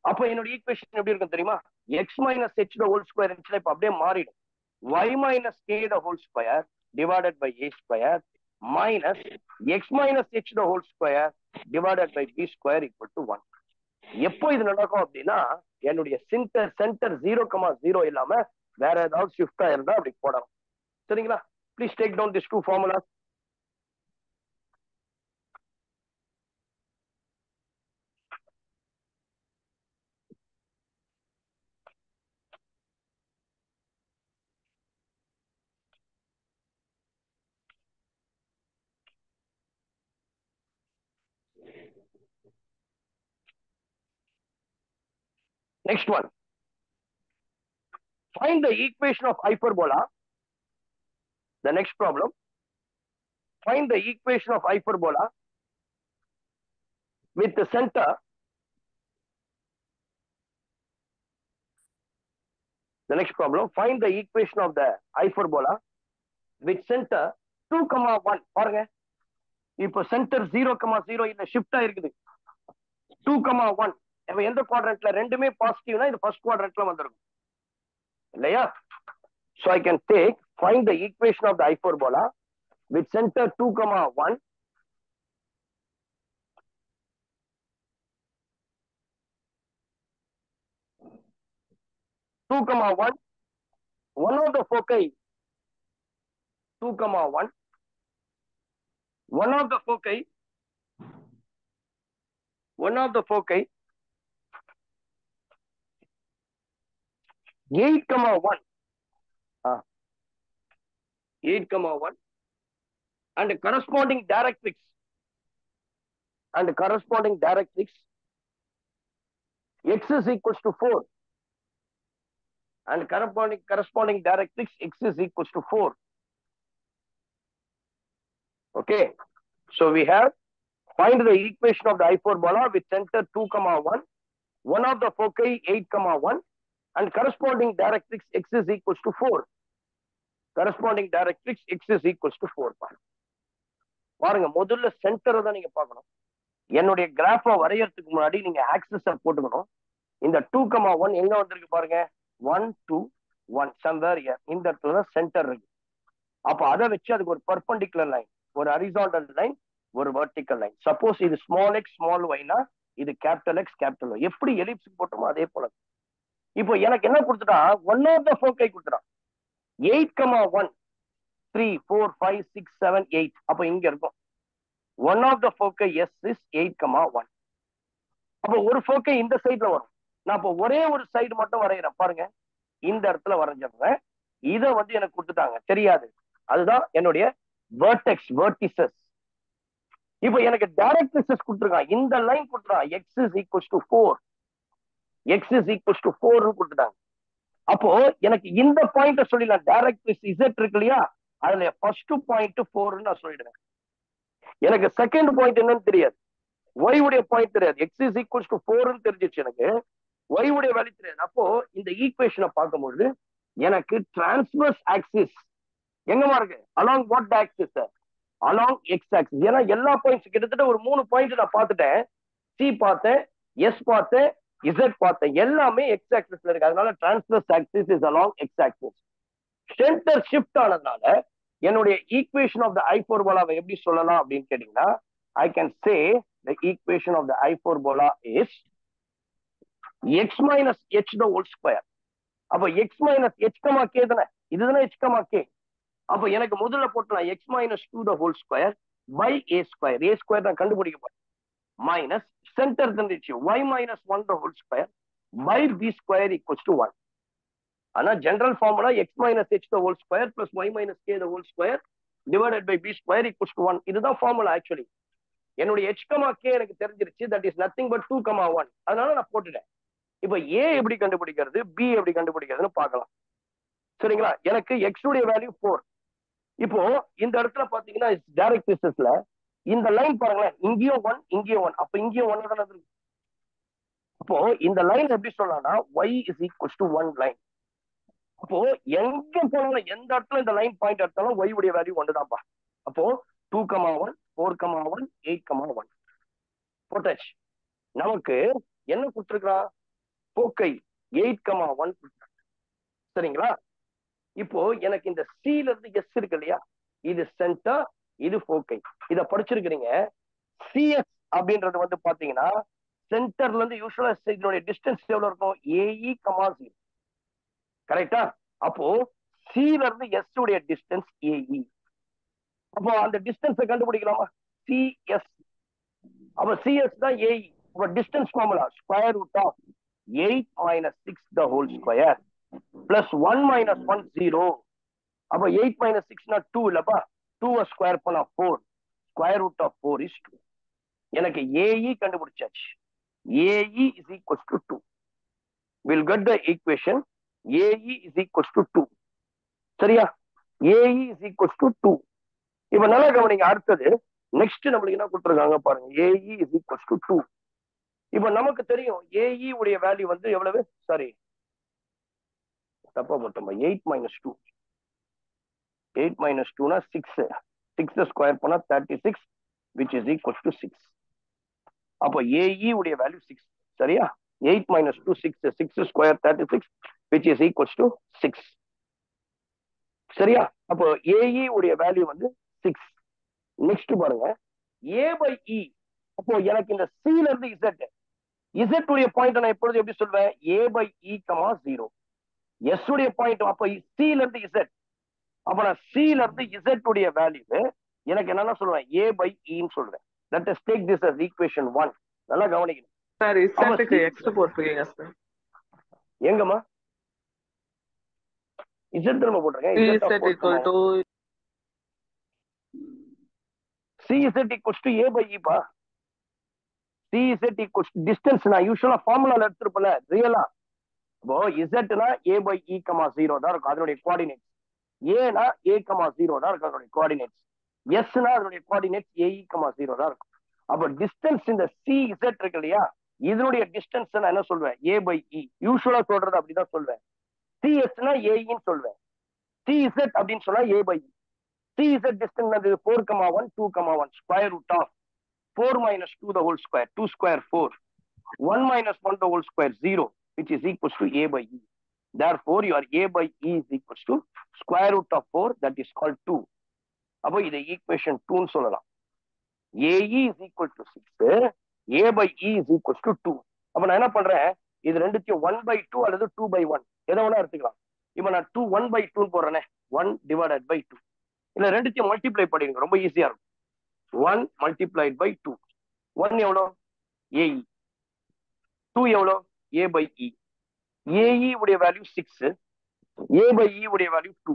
அப்ப என்னோட equation எப்படி இருக்கும் தெரியுமா? X minus h whole square இருந்துச்சுன்னா இப்ப அப்படியே மாறிடும். Y minus k the whole square divided by a square minus x minus h the whole square divided by b square equal to one எப்போ இது நடக்கும் அப்படின்னா என்னுடைய centre centre zero comma zero இல்லாம வேற ஏதாவது ஷிஃப்டா இருந்தா அப்படி போடணும் சரிங்களா? Please take down this two formulas Next one. Find the equation of hyperbola. The next problem. Find the equation of hyperbola with the center. The next problem. Find the equation of the hyperbola with center 2, 1. பாருங்க இப்போ centre zero comma zero இல்ல shift ஆயிருக்குது two comma one இப்ப எந்த குவாட்ரண்ட்ல ரெண்டுமே பாசிட்டிவ்னா இது ஃபர்ஸ்ட் குவாட்ரண்ட்ல வந்திருக்கும் இல்லையா? So I can take find the equation of the hyperbola with centre two comma one two comma one one of the foci two comma one one of the foci one of the foci 8 comma 1 ah. 8 comma 1 and the corresponding directrix and corresponding directrix x is equals to 4 and corresponding corresponding directrix x is equals to 4 okay. So we have find the equation of the hyperbola with center 2 comma 1 one of the foci 8 comma 1 and corresponding directrix x is equals to 4 corresponding directrix x is equals to 4 பாருங்க. பாருங்க முதல்ல சென்டரை தான் நீங்க பார்க்கணும். என்னுடைய கிராஃபை வரையறதுக்கு முன்னாடி நீங்க ஆக்சஸ் போட்டுக்கணும். இந்த டூ கமா ஒன் எங்க வந்திருக்கு பாருங்க? ஒன் டூ ஒன் சம்வேர் இந்த இடத்துல தான் சென்டர் இருக்கு. அப்ப அதை வச்சு அதுக்கு ஒரு பர்பண்டிகுலர் லைன் ஒரு ஹரிசாண்டல் லைன் ஒரு வெர்டிக்கல் லைன் சப்போஸ் இது ஸ்மால் எக்ஸ் ஸ்மால் ஒய்னா இது கேபிட்டல் எக்ஸ் கேபிட்டல் ஒய் எப்படி எலிப்ஸ் போட்டோமோ அதே போல இப்போ எனக்கு என்ன கொடுத்துட்டான் ஒன் ஆஃப் த ஃபோக்கை கொடுத்துட்டான் eight comma one three four five six seven eight அப்போ இங்க இருக்கும். One of the foci S is eight comma one அப்போ ஒரு ஃபோக்கை இந்த சைட்ல வரும். நான் இப்போ ஒரே ஒரு சைடு மட்டும் வரைகிறேன். பாருங்க. இந்த இடத்துல வரைஞ்சிடுறேன். இதை வந்து எனக்கு கொடுத்துட்டாங்க. தெரியாது. அதுதான் என்னுடைய வேர்டெக்ஸ் வேர்டிசஸ் இப்போ எனக்கு டைரக்ட்ரிசஸ் கொடுத்துருக்கான். இந்த லைன் கொடுத்துருக்கான் x is equal to four x is equals to ஃபோர்னு கொடுத்துட்டாங்க அப்போ எனக்கு இந்த பாயிண்ட சொல்லிடலாம். டைரக்ட்ரிஸ் இசட் இருக்கு இல்லையா? அதுல ஃபர்ஸ்ட் பாயிண்ட் ஃபோர்னு நான் சொல்லிடுவேன். எனக்கு செகண்ட் பாயிண்ட் என்னன்னு தெரியாது. ஒய் உடைய பாயிண்ட் தெரியாது. எக்ஸ் இஸ் ஈக்குவல்ஸ் டு ஃபோர்னு தெரிஞ்சிச்சு எனக்கு. ஒய் உடைய வேல்யூ தெரியாது. அப்போ இந்த ஈக்குவேஷனை பார்க்கும்போது எனக்கு டிரான்ஸ்வர்ஸ் ஆக்சிஸ் எங்கம்மா இருக்கு along what axis along x axis ஏன்னா எல்லா பாயிண்ட்ஸ் கிட்டத்தட்ட ஒரு மூணு பாயிண்ட் நான் பார்த்துட்டேன். சி பார்த்தேன் எஸ் பார்த்தேன் இசட் பார்த்தேன். எல்லாமே எக்ஸ் ஆக்சிஸ்ல இருக்கு. அதனால transverse axis is along x axis centre shift ஆனதுனால என்னுடைய ஈக்குவேஷன் ஆஃப் த ஐபோர்போலாவை எப்படி சொல்லலாம் அப்படின்னு கேட்டீங்கன்னா I can say the equation of the hyperbola is x minus h the whole square அப்போ x minus h comma k தானே? இதுதானே ஹெச் கமா கே அப்ப எனக்கு முதல்ல போட்டலாம் x minus two the whole square by a square a square நான் கண்டுபிடிக்க போறேன். Minus centre தந்துச்சு y minus one the whole square by b square equals to one ஆனா general formula x minus h the whole square plus y minus k the whole square divided by b square equals to one இதுதான் formula actually என்னுடைய h comma k எனக்கு தெரிஞ்சிருச்சு. That is nothing but two comma one அதனால நான் போட்டுட்டேன். இப்போ ஏ எப்படி கண்டுபிடிக்கிறது? பி எப்படி கண்டுபிடிக்கிறதுன்னு பார்க்கலாம். சரிங்களா? எனக்கு எக்ஸ் உடைய வேல்யூ ஃபோர் இப்போ இந்த இடத்துல பாத்தீங்கன்னா டைரக்ட் பிசஸ்ல இந்த லைன் பாருங்களேன். இங்கேயும் ஒன் இங்கேயும் ஒன் அப்ப இங்கேயும் ஒன் தானே இருக்கு? அப்போ இந்த லைன் எப்படி சொல்லலாம்னா y is equals to one line அப்போ எங்க போனாலும் எந்த இடத்துல இந்த லைன் பாயிண்ட் எடுத்தாலும் ஒய் உடைய வேல்யூ ஒன்று தான்ப்பா. அப்போ two comma one four comma one eight comma one போட்டாச்சு. நமக்கு என்ன கொடுத்துருக்கா போக்கை எயிட் கமா ஒன் சரிங்களா? இப்போ எனக்கு இந்த சில இருந்து எஸ் இருக்கு இல்லையா? இது சென்டர் இது போக்கை இத படிச்சிருக்கிறீங்க. சிஎஸ் அப்படின்றது வந்து பாத்தீங்கன்னா சென்டர்ல இருந்து யூஸ்வலா இதனுடைய டிஸ்டன்ஸ் எவ்வளவு இருக்கும் ஏஇ கமா சி கரெக்டா அப்போ சில இருந்து எஸ் உடைய டிஸ்டன்ஸ் ஏஇ அப்போ அந்த டிஸ்டன்ஸை கண்டுபிடிக்கலாமா? சிஎஸ் அப்ப சிஎஸ் தான் ஏஇ அப்ப distance formula square root of eight minus six the whole square plus one minus one zero அப்ப எயிட் மைனஸ் சிக்ஸ்னா டூ இல்லப்பா. டூ ஸ்கொயர் பண்ண four square root of four is two எனக்கு AE கண்டுபிடிச்சாச்சு. AE is equals to two will get the equation AE is equals to two சரியா? AE is equals to two இப்போ நல்லா கவனிங்க அடுத்தது நெக்ஸ்ட் நம்மளுக்கு என்ன கொடுத்துருக்காங்க பாருங்க. AE is equals to two இப்போ நமக்கு தெரியும் ஏஇ உடைய வேல்யூ வந்து எவ்வளவு? சாரி தப்பா போட்டோம்? Eight minus two eight minus டூனா சிக்ஸ் சிக்ஸ் ஸ்கொயர் பண்ணா thirty six which is equal to six அப்போ ஏஇ உடைய வேல்யூ சிக்ஸ் சரியா eight minus two six six square thirty six which is equals to six சரியா அப்போ AE உடைய value வந்து six next பாருங்க ஏ பை இ அப்போ எனக்கு இந்த சில இருந்து இசட் இசட் உடைய பாயிண்ட் நான் எப்பொழுது எப்படி சொல்வேன் A by E comma zero S உடைய பாயிண்ட் அப்போ சில இருந்து இசட் அப்ப நான் சில இருந்து இசட் உடைய வேல்யூ எனக்கு என்னன்னா சொல்லுவேன்? ஏ பை இன்னு சொல்றேன் let us take this as equation one நல்லா கவனிக்கணும். சார் இசட்டுக்கு எக்ஸ் போட்டிருக்கீங்க சார் எங்கம்மா? இசட் திரும்ப போட்டிருக்கேன். C Z course, equal to E பா? C is at equals to distance நான் யூஸ்வலா ஃபார்முலால எடுத்திருப்பல ரியலா இப்போ இசட்னா A by E comma zero தான் இருக்கும். அதனுடைய கோஆர்டினேட்ஸ் ஏனா ஏ கமா ஜீரோ தான் இருக்கும் அதனுடைய கோஆர்டினேட்ஸ் எஸ்னா அதனுடைய கோஆர்டினேட்ஸ் ஏஇ கமா ஜீரோ தான் இருக்கும். அப்ப டிஸ்டன்ஸ் இந்த சி இசட் இருக்கு இல்லையா? இதனுடைய டிஸ்டன்ஸ் நான் என்ன சொல்வேன்? ஏ பை இ யூஸ்வலா சொல்றது அப்படிதான் சொல்வேன். சிஎஸ்னா ஏஇன்னு சொல்வேன். சி இசட் அப்படின்னு சொன்னா A by E C Z distance that is 4 comma 1, 2 comma 1, square root of 4 minus 2 square whole square, 2 one 4, 1 minus 1 the whole square 0, which is equals to A. Therefore, your A by E is equals to square root of 4, that is called 2. அப்போ இதை equation டூன்னு சொல்லலாம். AE is equal to six A by E is equal to two அப்போ நான் என்ன பண்றேன்? இது ரெண்டுத்தையும் ஒன் பை டூ அல்லது டூ பை ஒன் எதை வேணா எடுத்துக்கலாம். இப்போ நான் டூ ஒன் பை டூன்னு போடுறேனே. ஒன் டிவைடட் பை டூ இல்ல ரெண்டுத்தையும் மல்டிப்ளை பண்ணிடுங்க. ரொம்ப ஈஸியா இருக்கும். One multiplied by two one எவ்வளோ? ஏஇ டூ எவ்வளோ? ஏ பை இ ஏஇ உடைய value six A by E உடைய value two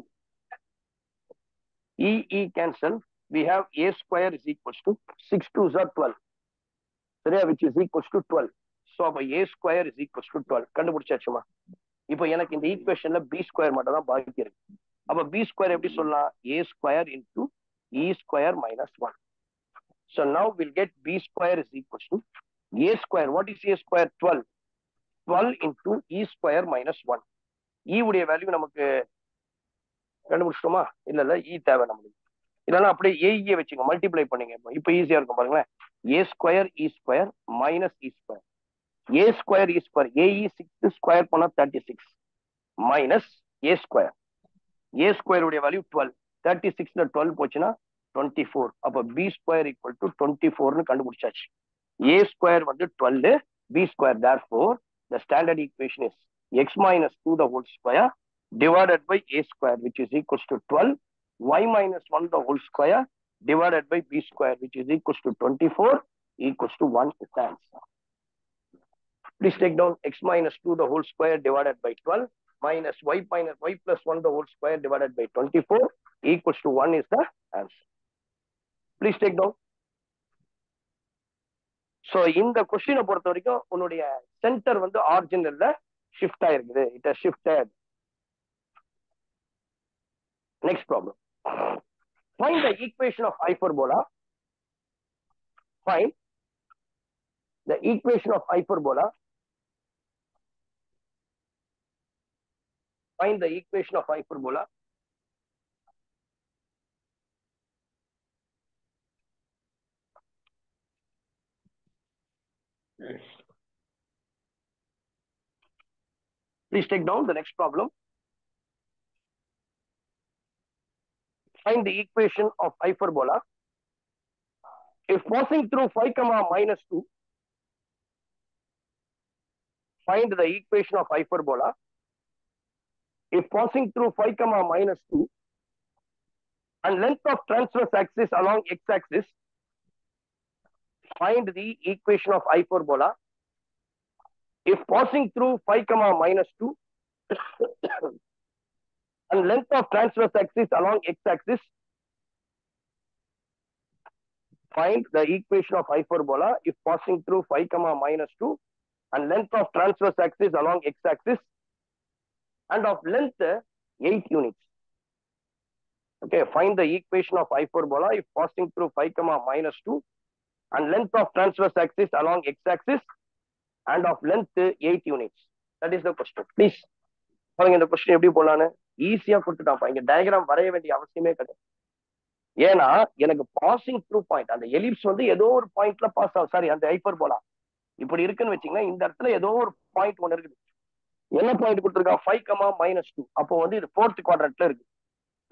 E cancel we have A square is equals to six two jar twelve சரியா? Which is equals to twelve so அப்போ A square is equals to twelve கண்டுபிடிச்சாச்சுமா? இப்போ எனக்கு இந்த ஈக்குவேஷன்ல B square மட்டும் தான் பாக்கி இருக்கு. அப்ப பி ஸ்கொயர் எப்படி சொல்லலாம்? A square into E square minus one so now will get B square is equal to A square what is A square twelve twelve into E square minus one E உடைய value நமக்கு கண்டுபிடிச்சிட்டோமா? இல்ல இல்ல இ தேவை நம்மளுக்கு. இல்லைன்னா அப்படியே AEA வச்சுங்க multiply பண்ணுங்க. இப்போ இப்போ ஈஸியா இருக்கும் பாருங்களேன். A square E square minus E square A square E square AE six square பண்ணா thirty six minus A square A ஸ்கொயருடைய value twelve thirty சிக்ஸ்ல டுவெல் போச்சுன்னா டுவெண்ட்டி ஃபோர் அப்போ B square equal to twenty ஃபோர்னு கண்டுபிடிச்சாச்சு. ஏ square வந்து twelve B square there four the standard equation is x minus 2 the whole square divided by a square, which is equals to 12, y minus 1 the whole square divided by b square, which is equals to 24, equals to 1 is the answer. Please take down x minus 2 the whole square divided by 12 minus y minus y plus 1 the whole square divided by 24 equals to 1 is the answer. Please take down so இந்த கொஸ்டினை பொறுத்த வரைக்கும் உன்னுடைய centre வந்து ஆரிஜினல்ல shift ஆயிருக்குது it shifted next problem find the equation of hyperbola find the equation of hyperbola find the equation of hyperbola Please take down the next problem. find the equation of hyperbola. If passing through 5 comma minus 2, find the equation of hyperbola. If passing through 5 comma minus 2 and length of transverse axis along x-axis, find the equation of hyperbola. If passing through 5 comma minus 2 and length of transverse axis along x-axis. Find the equation of hyperbola if passing through 5 comma minus 2 and length of transverse axis along x-axis and of length 8 units. Okay, find the equation of hyperbola if passing through 5 comma minus 2 and length of transverse axis along x-axis and of length 8 units. That is the question. Please. பாருங்க இந்த question எப்படி போலான்னு ஈஸியா கொடுத்துட்டான்ப்பா இங்க diagram வரைய வேண்டிய அவசியமே கிடையாது. ஏன்னா எனக்கு பாசிங் த்ரூ பாயிண்ட் அந்த எலிப்ஸ் வந்து ஏதோ ஒரு பாயிண்ட்ல பாஸ் ஆகும். சாரி அந்த ஹைப்பர் போலா இப்படி இருக்குன்னு வச்சீங்கன்னா இந்த இடத்துல ஏதோ ஒரு பாயிண்ட் ஒன்று இருக்குது. என்ன பாயிண்ட் கொடுத்துருக்கான் ஃபைவ் கமா மைனஸ் டூ அப்போ வந்து இது ஃபோர்த் குவாட்ரண்ட்ல இருக்கு.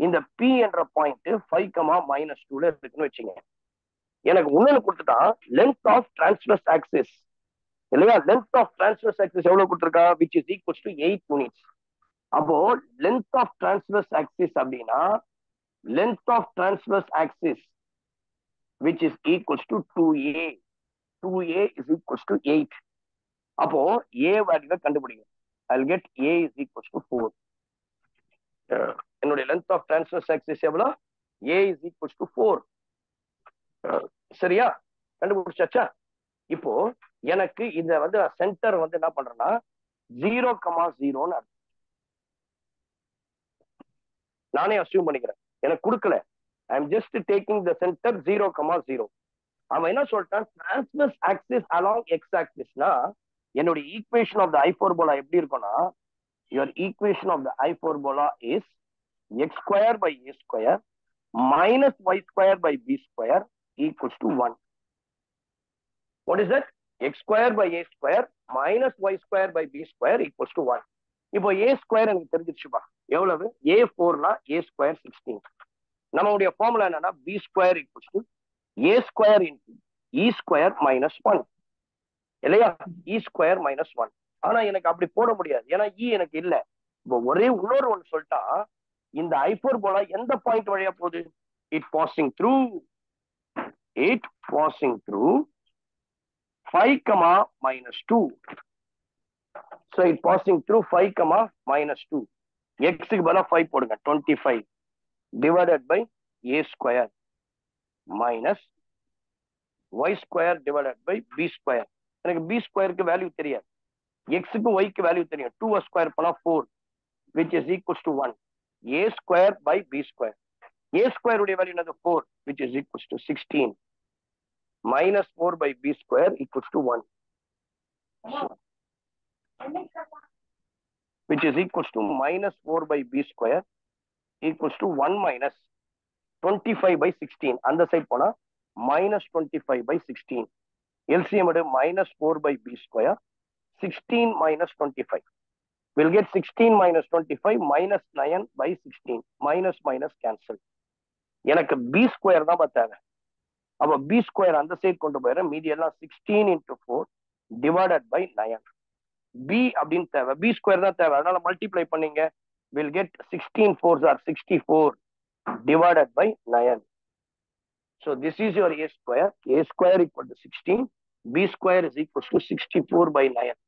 இந்த பி என்ற பாயிண்ட் ஃபைவ் கமா மைனஸ் டூல இருக்குன்னு வச்சுங்க. எனக்கு இன்னொன்னு கொடுத்துட்டான் லென்த் ஆஃப் டிரான்ஸ்வர்ஸ் ஆக்சிஸ் இல்லையா? லென்த் ஆஃப் டிரான்ஸ்வர்ஸ் ஆக்சிஸ் எவ்வளவு கொடுத்துருக்கா? Which is equals to eight units அப்போ லென்த் ஆஃப் டிரான்ஸ்வர்ஸ் ஆக்சிஸ் அப்படின்னா length of transverse axis which is equals to two A two A is equals to eight அப்போ ஏ வேல்யூவை கண்டுபிடிங்க. I get A is equals to four என்னுடைய length of transverse axis எவ்வளோ A is equals to four சரியா? கண்டுபிடிச்சாச்சா? இப்போ எனக்கு இத வந்து சென்டர் வந்து என்ன பண்றேன்னா ஜீரோ கமா ஜீரோன்னு நானே அசியூம் பண்ணிக்கிறேன். எனக்கு கொடுக்கல. I am just taking the center zero comma zero அவன் என்ன சொல்லிட்டான்? டிரான்ஸ்வர்ஸ் ஆக்சிஸ் அலாங் எக்ஸ் ஆக்சிஸ்னா என்னுடைய ஈக்குவேஷன் ஆஃப் த ஐபோர்போலா எப்படி இருக்கும்னா your equation of the hyperbola is X square by A square minus Y square by B square equals to one what is that X square by A square minus Y square by B square equals to one இப்போ ஏ square எனக்கு தெரிஞ்சிருச்சுப்பா எவ்வளவு? ஏ ஃபோர்னா ஏ square sixteen நம்மளுடைய formula என்னன்னா B square equals to A square into E square minus one இல்லையா? இ square minus one ஆனா எனக்கு அப்படி போட முடியாது. ஏன்னா இ எனக்கு இல்ல. இப்போ ஒரே இன்னொரு ஒன்று சொல்லிட்டா இந்த ஐபோர் போல எந்த பாயிண்ட் வழியா போகுது? It passing through it passing through 5 comma minus 2. So it passing through 5 comma minus 2. x க்கு பதிலா 5 போடுங்க 25 divided by a square minus y square divided by b square. எனக்கு b ஸ்கொயருக்கு வேல்யூ தெரியாது x க்கு y க்கு வேல்யூ தெரியும் 2 square பண்ணா 4 which is equals to 1 a square by b square. a square உடைய வேல்யூ என்னது 4 which is equals to 16. minus 4 by b square equals to 1. Which is equals to minus 4 by b square equals to 1 minus 25 by 16. And the side pona minus 25 by 16. LCM at minus 4 by b square 16 minus 25. We'll get 16 minus 25 minus 9 by 16. Minus minus cancel. எனக்கு b square தான் பார்த்தாங்க அவ B square அந்த side கொண்டு போயிடும் மீதி எல்லாம் 16 into 4 divided by 9 B அப்படின்னு தேவை. பி ஸ்கொயர் தான் தேவை. அதனால மல்டிப்ளை பண்ணீங்க. Will get sixteen fours or sixty four divided by nine so this is your A square A square equal to sixteen B square is equal to sixty four by nine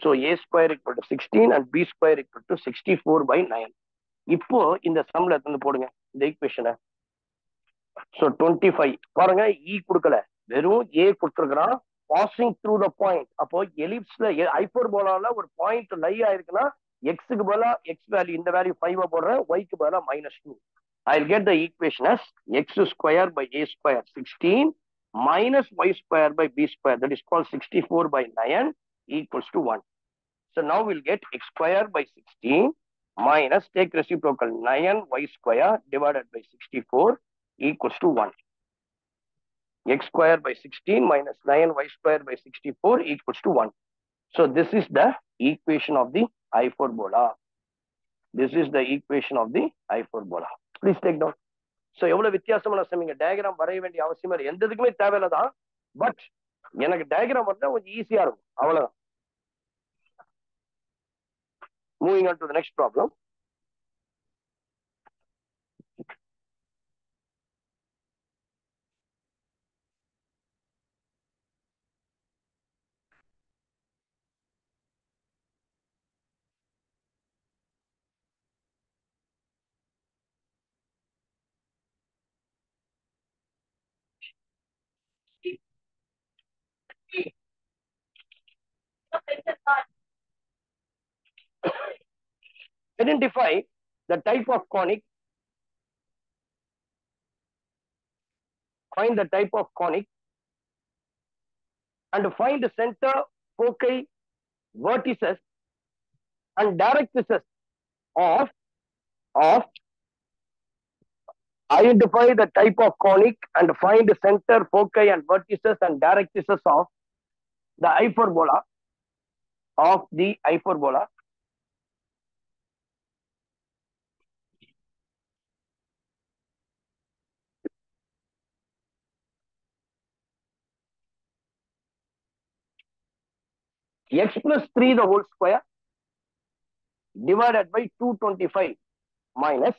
so A square equal to sixteen and B square equal to sixty four by nine இப்போ இந்த சம்ல எடுத்து போடுங்க. இந்த ஈக்குவேஷனை so twenty five பாருங்க E கொடுக்கல. வெறும் A கொடுத்துருக்குறான். பாசிங் த்ரூ த பாயிண்ட் அப்போ எலிப்ஸ்ல ஐபோர் போலால ஒரு பாயிண்ட் லை ஆயிருக்குன்னா எக்ஸுக்கு பதிலா எக்ஸ் வேல்யூ இந்த வேல்யூ ஃபைவ் போடுறேன் ஒய்க்கு பதிலா minus two I get the equation as X square by A square sixteen minus Y square by B square that is call sixty four by nine equals to one so now will get X square by sixteen minus take reciprocal nine Y square divided by sixty four equals to 1. x square by 16 minus 9 y square by 64 equals to 1. So this is the equation of the hyperbola. This is the equation of the hyperbola. Please take down. So எவ்வளவு வித்தியாசமான சமைங்க diagram வரைய வேண்டிய அவசியம் இல்லை எந்த இதுக்குமே தேவையில்லை தான் பட் எனக்கு டயக்ராம் வந்தா கொஞ்சம் ஈஸியா இருக்கும் அவ்வளவுதான் moving on to the next problem identify the type of conic. Find the type of conic. And find the center foci vertices and directrices of of identify the type of conic and find the center, foci, and vertices and directrices of the hyperbola of the hyperbola. x plus 3 the whole square divided by 225 minus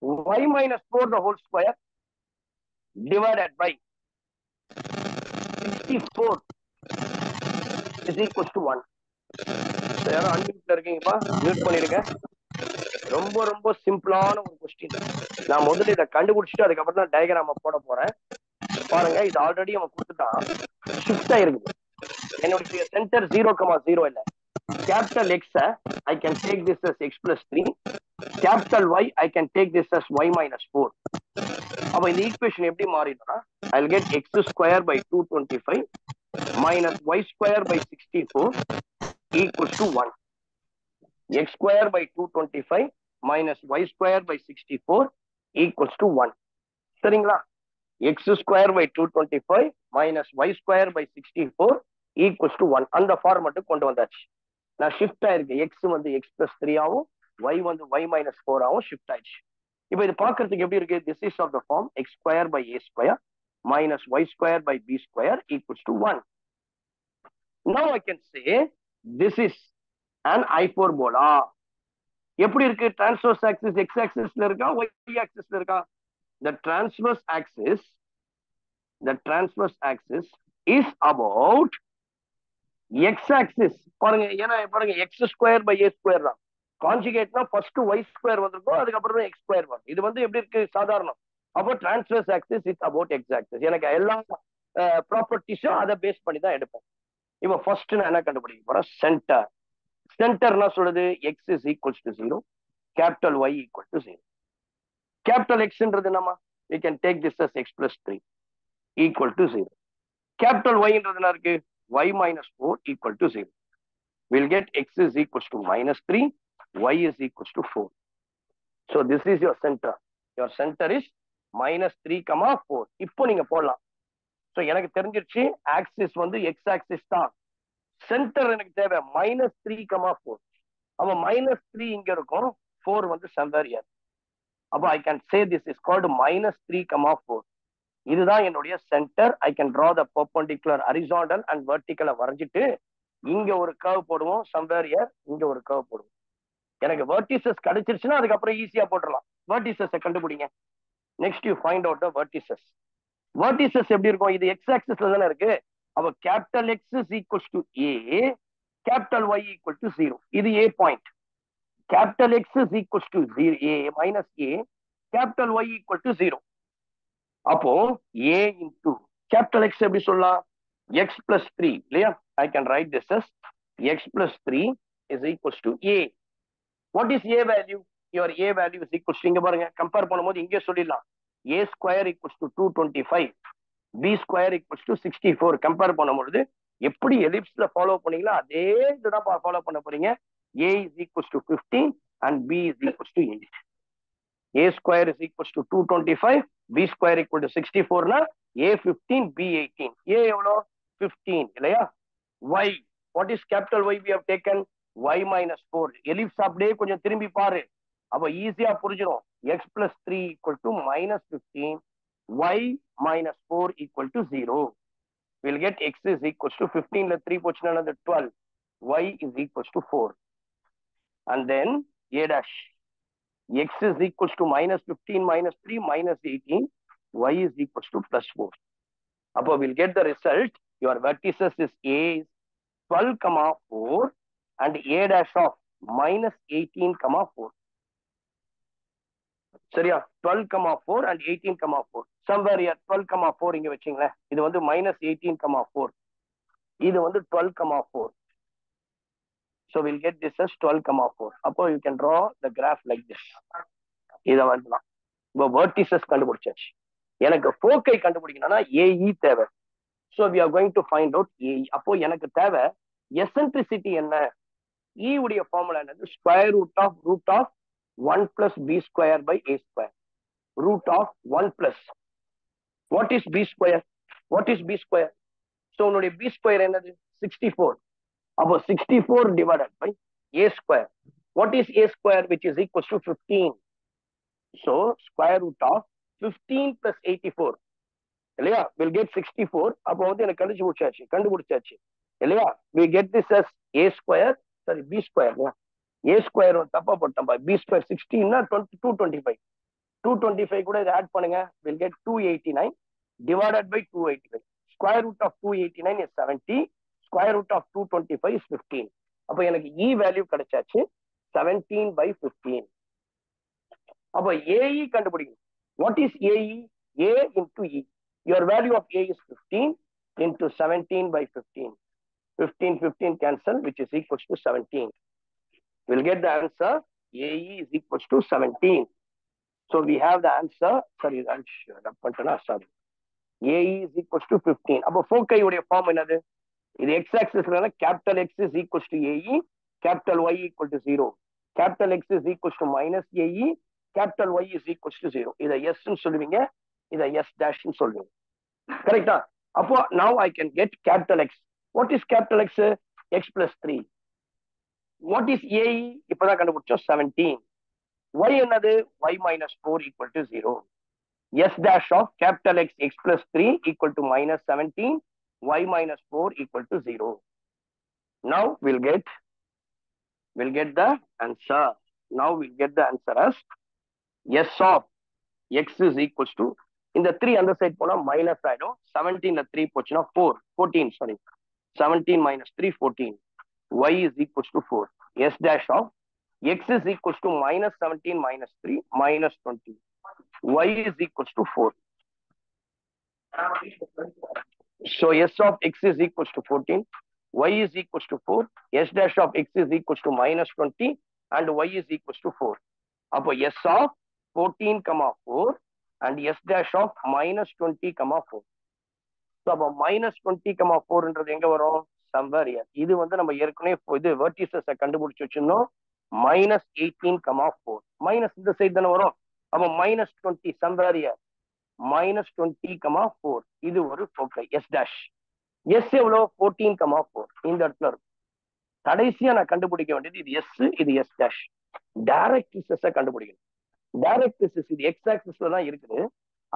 y minus 4 the whole square divided by 64 is equals to 1 So, யாரும் அன்மியூட்ல இருக்கீங்கப்பா mute பண்ணிடுங்க. ரொம்ப ரொம்ப சிம்பிளான ஒரு question நான் முதல்ல இதை கண்டுபிடிச்சிட்டு அதுக்கப்புறம் தான் டயக்ராம போட போறேன். பாருங்க இது ஆல்ரெடி அவன் கொடுத்துட்டான். ஷிஃப்ட் ஆயிருக்குது என்னுடைய சென்டர் ஜீரோ கமா ஜீரோ இல்ல. Capital X I can take this as X plus three capital Y I can take this as Y minus four அப்ப இந்த ஈக்குவேஷன் எப்படி மாறிடும்னா I get X square by two twenty five minus Y square by sixty four equals to one X square by two twenty five minus Y square by sixty four equals to one சரிங்களா? X square by two twenty five minus Y square by sixty four equals to one அந்த ஃபார்மெட்டுக்கு கொண்டு வந்தாச்சு. நான் shift ஆயிருக்கேன் X வந்து X plus three ஆகும் Y வந்து ஒய் மைனஸ் ஃபோர் ஆகும் ஷிஃப்ட் ஆயிடுச்சு. இப்போ இது பார்க்கறதுக்கு எப்படி இருக்கு? This is of the form X square by A square minus Y square by B square equals to one no I can say this is and hyperbola எப்படி இருக்கு? Transverse axis X ஆக்சிஸ்ல இருக்கா? Y ஆக்சிஸ்ல இருக்கா? The transverse axis the transverse axis is about x axis. பாருங்க ஏன்னா பாருங்க X square by a square தான். கான்ஜுகேட்னா ஃபர்ஸ்ட் y ஸ்கொயர் வந்திருக்கும் அதுக்கப்புறம் தான் x ஸ்கொயர் வரும். இது வந்து எப்படி இருக்கு? சாதாரணம். அப்போ transverse axis is about X axis எனக்கு எல்லா ப்ராப்பர்ட்டிஸும் அதை பேஸ் பண்ணி தான் எடுப்பேன். இப்போ ஃபர்ஸ்ட் நான் என்ன கண்டுபிடிக்க போறேன்? சென்டர் சென்டர் என்ன சொல்றது X is equals to zero capital Y equal to zero capital எக்ஸ்ன்றது என்னமா we can take this as X plus three equal to zero capital ஒய்ன்றது என்ன இருக்கு? Y minus four equal to zero will get X is equals to minus three Y is equals to four so this is your center your center is minus three comma four இப்போ நீங்க போடலாம். So எனக்கு தெரிஞ்சிருச்சு axis வந்து X axis தான். Centre எனக்கு தேவை minus three comma four அப்போ மைனஸ் த்ரீ இங்க இருக்கும் ஃபோர் வந்து சென்டர் இயர் அப்போ I can say this is called minus three comma four இதுதான் என்னுடைய center I can draw the perpendicular horizontal and வெர்டிக்கலை வரைஞ்சிட்டு இங்க ஒரு கர்வ் போடுவோம் சம்வேர் இயர் இங்க ஒரு கர்வ் போடுவோம். எனக்கு வெர்டிசஸ் கிடைச்சிருச்சுன்னா அதுக்கப்புறம் ஈஸியா போட்டுடலாம் வெர்டிசஸை கண்டுபிடிங்க. Next you find out the vertices vertices எப்படி இருக்கும்? இது எக்ஸ் ஆக்சஸ்ல தானே இருக்கு. அவ capital X is equals to A capital Y equal to zero இது A point capital X is equals to A minus A capital Y equal to zero அப்போ ஏ into capital X எப்படி சொல்லலாம்? எக்ஸ் பிளஸ் த்ரீ இல்லையா? I can write this as X plus three is equals to A what is A value your A values equals இங்க பாருங்க compare பண்ணும்போது இங்கே சொல்லிடலாம் A square equals to two twenty five B square equals to sixty four compare பண்ணும்பொழுது எப்படி எலிப்ஸ்ல follow பண்ணீங்களோ அதே இதுதான் ஃபாலோ பண்ண போறீங்க A is equals to fifteen and B is equals to eight A square is equals to two twenty five B square equal to sixty ஃபோர்னா A fifteen B eighteen A எவ்வளோ fifteen இல்லையா Y what is capital Y we have taken Y minus four ellipse அப்படியே கொஞ்சம் திரும்பி பாரு அப்ப ஈஸியா புரிஞ்சிடும் x plus 3 equal to minus 15 y minus 4 equal to 0 we'll get x is equals to 15 ல 3 போச்சுன்னா another 12 y is equals to 4 and then a dash x is equals to minus 15 minus 3 minus 18 y is equals to plus 4 அப்போ we'll get the result your vertices is a is 12 comma 4 and a dash of minus 18 comma 4 சரியா? Twelve comma four and eighteen comma four somewhere here twelve comma four இங்க வச்சீங்களேன். இது வந்து minus eighteen comma four இது வந்து 12 comma 4 So we'll get this as 12 comma 4. அப்போ you can draw the graph like this இதை வரலாம் இப்போ வேர்டிசஸ் கண்டுபிடிச்சாச்சு. எனக்கு ஃபோக்கை கண்டுபிடிக்கணும்னா ஏஇ தேவை. So we are going to find out a e அப்போ எனக்கு தேவை எசன்ட்ரிசிட்டி என்ன? இ உடைய ஃபார்முலா என்னது? Square root of root of One plus b square by a square root of 1 plus. What is b square? What is b square? So உன்னுடைய b square என்னது 64. அப்போ 64 divided by a square. What is a square which is equals to 15? So square root of 15 plus 84. இல்லையா will get sixty four அப்போ வந்து எனக்கு கண்டுபிடிச்சாச்சு கண்டுபிடிச்சாச்சு இல்லையா we get this as a square sorry b square A square தப்பா போட்டோம்பா b square சிக்ஸ்டீன்னா twenty two twenty five two twenty five கூட இதை ஆட் பண்ணுங்க. We'll get two eighty nine divided by two eighty five square root of two eighty nine is seventy square root of two twenty five is fifteen அப்போ எனக்கு e value கிடைச்சாச்சு. Seventeen by fifteen அப்போ a e கண்டுபிடிக்கணும். What is a e a into e your value of a is fifteen into seventeen by fifteen fifteen fifteen cancel which is equals to seventeen We'll get the answer. AE is equals to 17. So we have the answer. Sorry, sorry. AE is equals to 15. அப்போ foci உடைய form என்னது இது x axis capital X is equals to AE, capital Y equal to 0. Capital X is equals to minus AE, capital Y is equals to 0. இதை S ன்னு சொல்லுவீங்க இதை S டேஷ்னு சொல்லுவீங்க கரெக்டா அப்போ now I can get capital x what is capital x x plus three What is a e இப்பதான் கண்டுபிடிச்சோம் seventeen y என்னது? Y minus four equal to zero s dash of capital x x plus three equal to minus seventeen y minus four equal to zero now we'll get we'll get the answer now we'll get the answer as s of x is equals to இந்த three அந்த side போனா minus ஆயிடும். செவன்டீன்ல three போச்சுன்னா four fourteen sorry seventeen minus three fourteen y is equals to four s dash of x is equals to minus seventeen minus three minus twenty y is equals to four So s of x is equals to 14, y is equals to 4, s dash of x is equals to minus 20 and y is equals to 4. அப்போ s of 14 comma 4 and s dash of minus 20 comma 4. So அப்போ minus twenty comma ஃபோர்ன்றது எங்க வரும் somewhere இது வந்து நம்ம ஏற்கனவே இது வெர்டிசஸை கண்டுபிடிச்சு வச்சிருந்தோம். Minus eighteen comma four minus இந்த சைடு தானே வரும்? அப்போ minus twenty somewhere minus twenty comma four இது ஒரு ஃபோக்கை எஸ் டேஷ் எஸ் எவ்வளோ? ஃபோர்டீன் கமா ஃபோர் இந்த இடத்துல இருக்கும். கடைசியா நான் கண்டுபிடிக்க வேண்டியது இது எஸ் இது எஸ் டேஷ் டைரக்ட் கண்டுபிடிக்கணும். டைரக்ட் இது எக்ஸ் ஆக்சிஸ்ல தான் இருக்குது.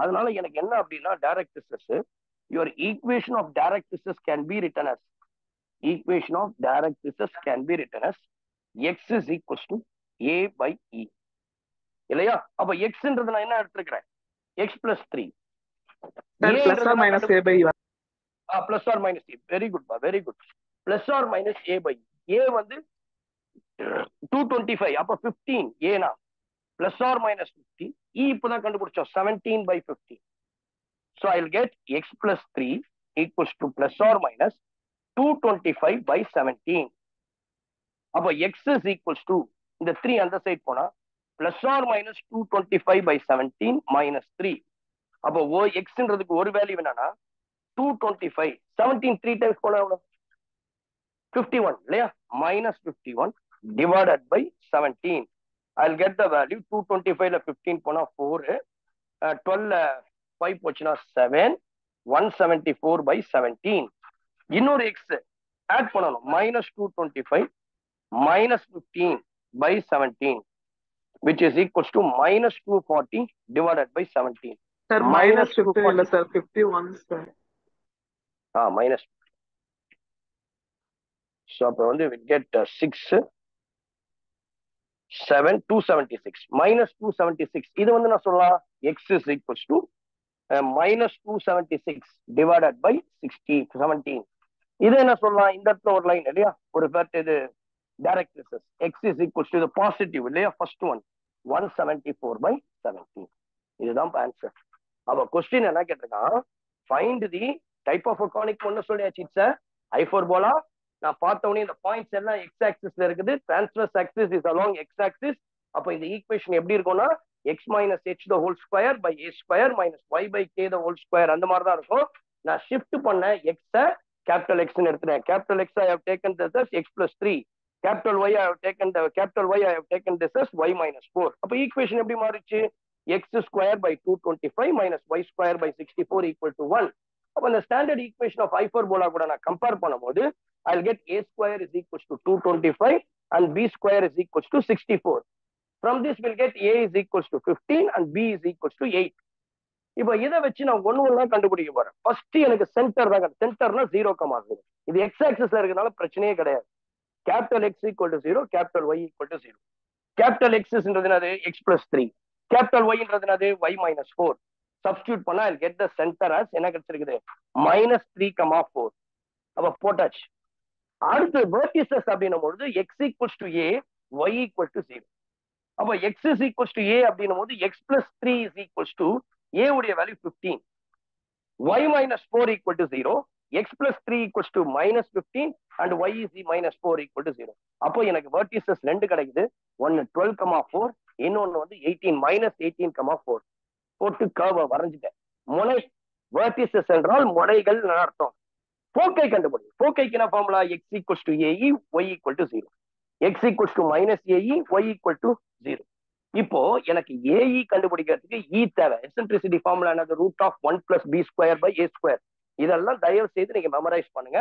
அதனால எனக்கு என்ன அப்படின்னா direct your equation of direct can be written as equation of direct can be written as x is equals to a by e இல்லையா? அப்ப எக்ஸ்ன்றது நான் என்ன எடுத்துருக்கிறேன்? X plus three plus or minus a by one. Plus or minus a very good பா very good plus or minus a by a வந்து two twenty five அப்ப fifteen ஏனா plus or minus fifty e இப்பதான் கண்டுபிடிச்சோம். Seventeen by fifty so I get x plus three equals to plus or minus two twenty five by seventeen அப்போ x is equals to இந்த three அந்த side போனா plus or minus two twenty five by seventeen minus three அப்போ ஓ எக்ஸ்ன்றதுக்கு ஒரு value என்னன்னா two twenty five seventeen three times போனா எவ்வளோ ஃபிஃப்டி ஒன் இல்லையா minus fifty one divided by seventeen I get the value two twenty ஃபைவ்ல fifteen போனா ஃபோரு டுவெல்ல ஃபைவ் போச்சுன்னா seven one seventy four by seventeen இன்னொரு எக்ஸ் ஆட் பண்ணணும் minus two twenty five minus fifteen by seventeen equals to minus 240 divided by 17. Sir, Minus minus 50 240. இல்ல sir, 51 sir. Ah, minus. So, அப்ப வந்து we get uh, 6, 7, 276. Minus 276. இது வந்து நான் சொல்லலாம் x is equals to uh, minus 276 divided by 60, 17. இது என்ன சொல்லலாம்? இந்த இடத்துல ஒரு லைன் இல்லையா? ஒரு பேர்ட் இது direct x is equal to positive இல்லையா? First one one seventy four by seventeen இதுதான் ஆன்சர் அவ கொஸ்டின் என்ன கேட்டிருக்கான்? Find the type of a conic ஒன்னு சொல்லியாச்சு இட்ஸ் ஐ ஃபோர் போலா நான் பார்த்த உடனே இந்த பாயிண்ட்ஸ் எல்லாம் எக்ஸ் ஆக்சிஸ்ல இருக்குது. Transverse axis is along x axis அப்போ இந்த ஈக்குவேஷன் எப்படி இருக்கும்னா x minus h the whole square by a square minus y by k the whole square அந்த மாதிரி தான் இருக்கும். நான் ஷிஃப்ட் பண்ண எக்ஸை கேபிட்டல் எக்ஸ்னு எடுத்துட்டேன். Capital x I have taken this x plus three capital y I have taken the capital y I have taken this s y minus four அப்போ ஈக்குவேஷன் எப்படி மாறிச்சு? X square by two twenty five minus y square by sixty four equal to one அப்போ அந்த standard equation of ஐஃபோர் போலா கூட நான் compare பண்ணும்போது I get a square is equals to two twenty five and b square is equals to sixty four from this we'll get a is equals to fifteen and b is equals to eight இப்ப இதை வச்சு நான் ஒன்னு ஒண்ணா கண்டுபிடிக்க போறேன். First எனக்கு centre தான் சென்டர்னா ஜீரோ கமா ஜீரோ இது எக்ஸ் ஆக்சஸ்ல இருக்கனால பிரச்சனையே கிடையாது. Capital x equal to zero capital y equal to zero capital எக்ஸ்ன்றது என்னது எக்ஸ் பிளஸ் த்ரீ கேபிட்டல் ஒய்ன்றது என்னது? ஒய் மைனஸ் ஃபோர் சப்ஸ்டியூட் பண்ணா கெட் த சென்டர் ஆஸ் என்ன கிடைச்சிருக்குது? மைனஸ் த்ரீ கமா ஃபோர் அப்ப போட்டாச்சு. அடுத்து வேர்டிசஸ் அப்படின்னும் பொழுது x equals to a y equal to zero அப்ப x is equals to a அப்படின்னும் போது x plus three is equals to a உடைய value fifteen y minus four equal to zero x plus three equals to minus fifteen and y is minus four equal to zero அப்போ எனக்கு vertices ரெண்டு கிடைக்குது. ஒன்னு twelve comma four இன்னொன்னு வந்து eighteen minus eighteen comma four போட்டு கர்வ வரைஞ்சிட்டேன். முனை வேர்டிசஸ் என்றால் முனைகள் அர்த்தம். போக்கை கண்டுபிடி. போக்கைக்கு என்ன formula x equals to a e y equal to zero x equals to minus a e y equal to zero இப்போ எனக்கு ஏஇ கண்டுபிடிக்கிறதுக்கு இ தேவை. எசன்ட்ரிசிட்டி ஃபார்முலா என்னது? Root of one plus b square by a square இதெல்லாம் தயவு செய்து நீங்க memorise பண்ணுங்க.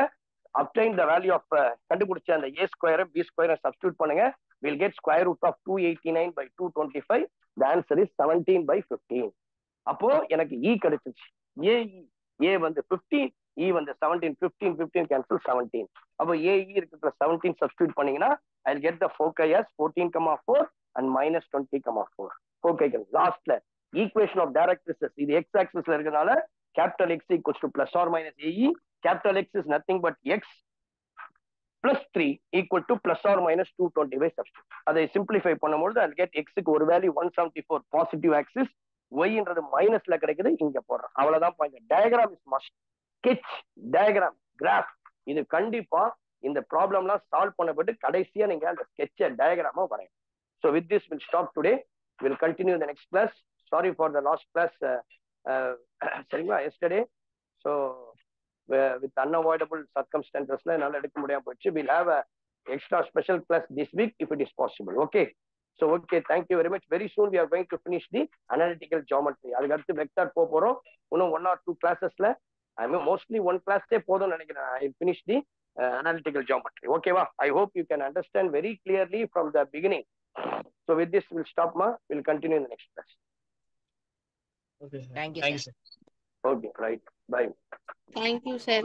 அப்டைன் த வேல்யூ ஆஃப் கண்டுபிடிச்ச அந்த a square b square substitute பண்ணுங்க. We'll get square root of two eighty nine by two twenty five the answer is seventeen by fifteen அப்போ எனக்கு இ கிடைச்சிச்சு ஏ ஏ வந்து ஃபிஃப்டீன் இ வந்து seventeen fifteen fifteen cancel seventeen அப்போ a e இருக்கிற seventeen substitute பண்ணீங்கன்னா I get the foci s fourteen comma four and minus twenty comma four ஃபோக்கைகள் லாஸ்ட்ல equation of directrices இது எக்ஸ் ஆக்சிஸ்ல இருக்கிறதுனால capital x equals to plus or minus a e capital x is nothing but x plus three equal to plus or minus two twenty five substitute அதை simplify பண்ணும்போது அது get எக்ஸுக்கு ஒரு value one seventy four positive axis ஒய்ன்றது மைனஸ்ல கிடைக்குது இங்க போடுறேன் அவ்வளவுதான் point diagram is must sketch diagram graph இது கண்டிப்பா இந்த ப்ராப்ளம்லாம் சால்வ் பண்ணப்பட்டு கடைசியா நீங்க அந்த ஸ்கெட்ச டயக்ராமா வரையும் so with this we'll stop today we'll continue the next class sorry for the last class சரிங்களா எஸ்டர்டே ஸோ வித் அன்அவாய்டபுள் சர்க்கம்ஸ்டான்சஸ்ல என்னால் எடுக்க முடியாம போயிடுச்சு we'll have a extra special class this week if it is possible okay so okay thank you very much very soon we are going to finish the analytical geometry அதுக்கு அடுத்து vector போக போறோம் இன்னும் one R two கிளாஸஸ்ல I mean mostly one கிளாஸ்டே போதும்னு நினைக்கிறேன் I finish the analytical geometry ஓகேவா I hope you can understand very clearly from the beginning So with this, we'll stop, Ma. We'll continue in the next class. Okay, sir. Thank you, Thank sir. You, sir. Okay, right. Bye. Thank you, sir.